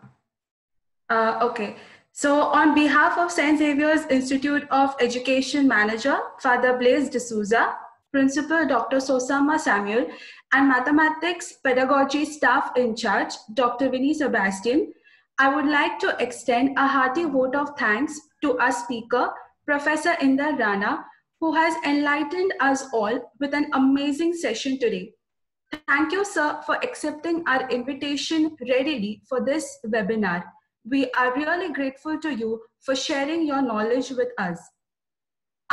Uh, okay. So on behalf of st xavier's institute of education manager father blaise d'souza Principal Dr. Sosama Samuel, and Mathematics Pedagogy Staff in Charge, Dr. Vinny Sebastian, I would like to extend a hearty vote of thanks to our speaker, Professor Inder Rana, who has enlightened us all with an amazing session today. Thank you, sir, for accepting our invitation readily for this webinar. We are really grateful to you for sharing your knowledge with us.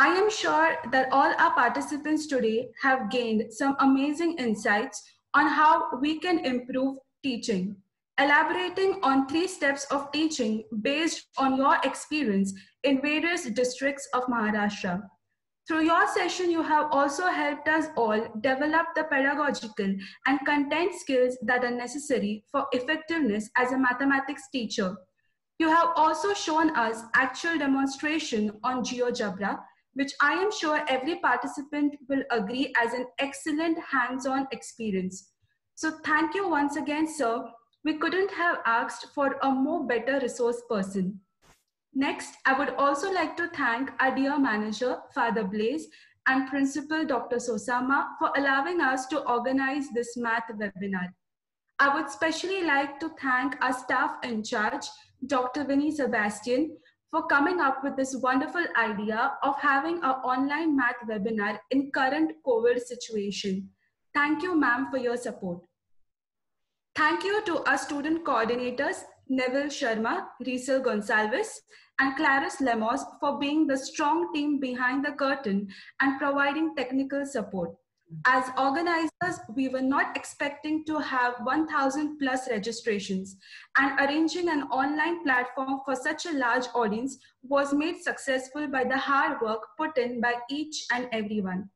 I am sure that all our participants today have gained some amazing insights on how we can improve teaching. Elaborating on three steps of teaching based on your experience in various districts of Maharashtra. Through your session, you have also helped us all develop the pedagogical and content skills that are necessary for effectiveness as a mathematics teacher. You have also shown us actual demonstration on GeoGebra, which I am sure every participant will agree as an excellent hands-on experience. So thank you once again, sir. We couldn't have asked for a more better resource person. Next, I would also like to thank our dear manager, Father Blaise, and Principal Dr. Sosama for allowing us to organize this math webinar. I would especially like to thank our staff in charge, Dr. Vinny Sebastian, for coming up with this wonderful idea of having an online math webinar in current COVID situation. Thank you, ma'am, for your support. Thank you to our student coordinators, Neville Sharma, Riesel Gonsalves, and Clarice Lemos for being the strong team behind the curtain and providing technical support. As organizers, we were not expecting to have 1000 plus registrations and arranging an online platform for such a large audience was made successful by the hard work put in by each and everyone.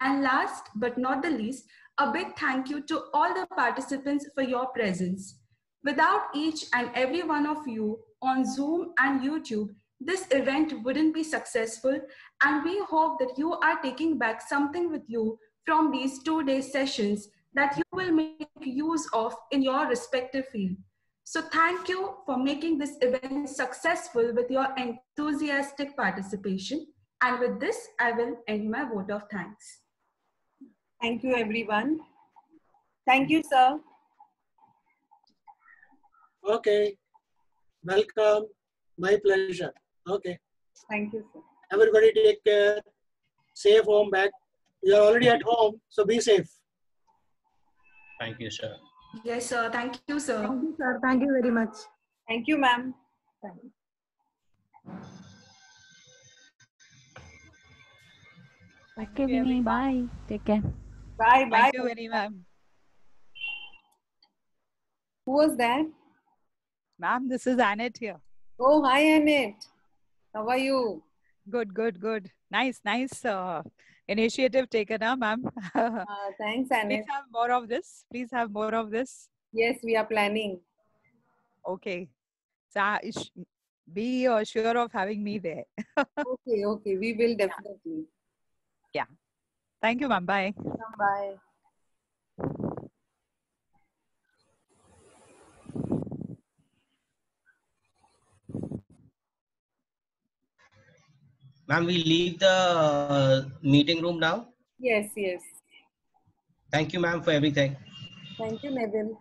And last but not the least, a big thank you to all the participants for your presence. Without each and every one of you on Zoom and YouTube, this event wouldn't be successful. And we hope that you are taking back something with you from these two day sessions that you will make use of in your respective field. So thank you for making this event successful with your enthusiastic participation. And with this, I will end my vote of thanks. Thank you, everyone. Thank you, sir. Okay. Welcome. My pleasure. Okay. Thank you, sir. Everybody take care. Safe home back. You're already at home, so be safe. Thank you, sir. Yes, sir. Thank you, sir. Thank you, sir. Thank you very much. Thank you, ma'am. Okay, Vinny, bye. Take care. Bye, bye. Thank you very much. Who was that? Ma'am, this is Annette here. Oh, hi, Annette. How are you? Good, good, good. Nice, nice uh, initiative taken up, ma'am. Uh, thanks, Please Annette. have more of this. Please have more of this. Yes, we are planning. Okay. So be uh, sure of having me there. Okay, okay. We will definitely. yeah. Thank you, ma'am. Bye. Bye. Ma'am, we leave the uh, meeting room now. Yes, yes. Thank you, ma'am, for everything. Thank you, Neville.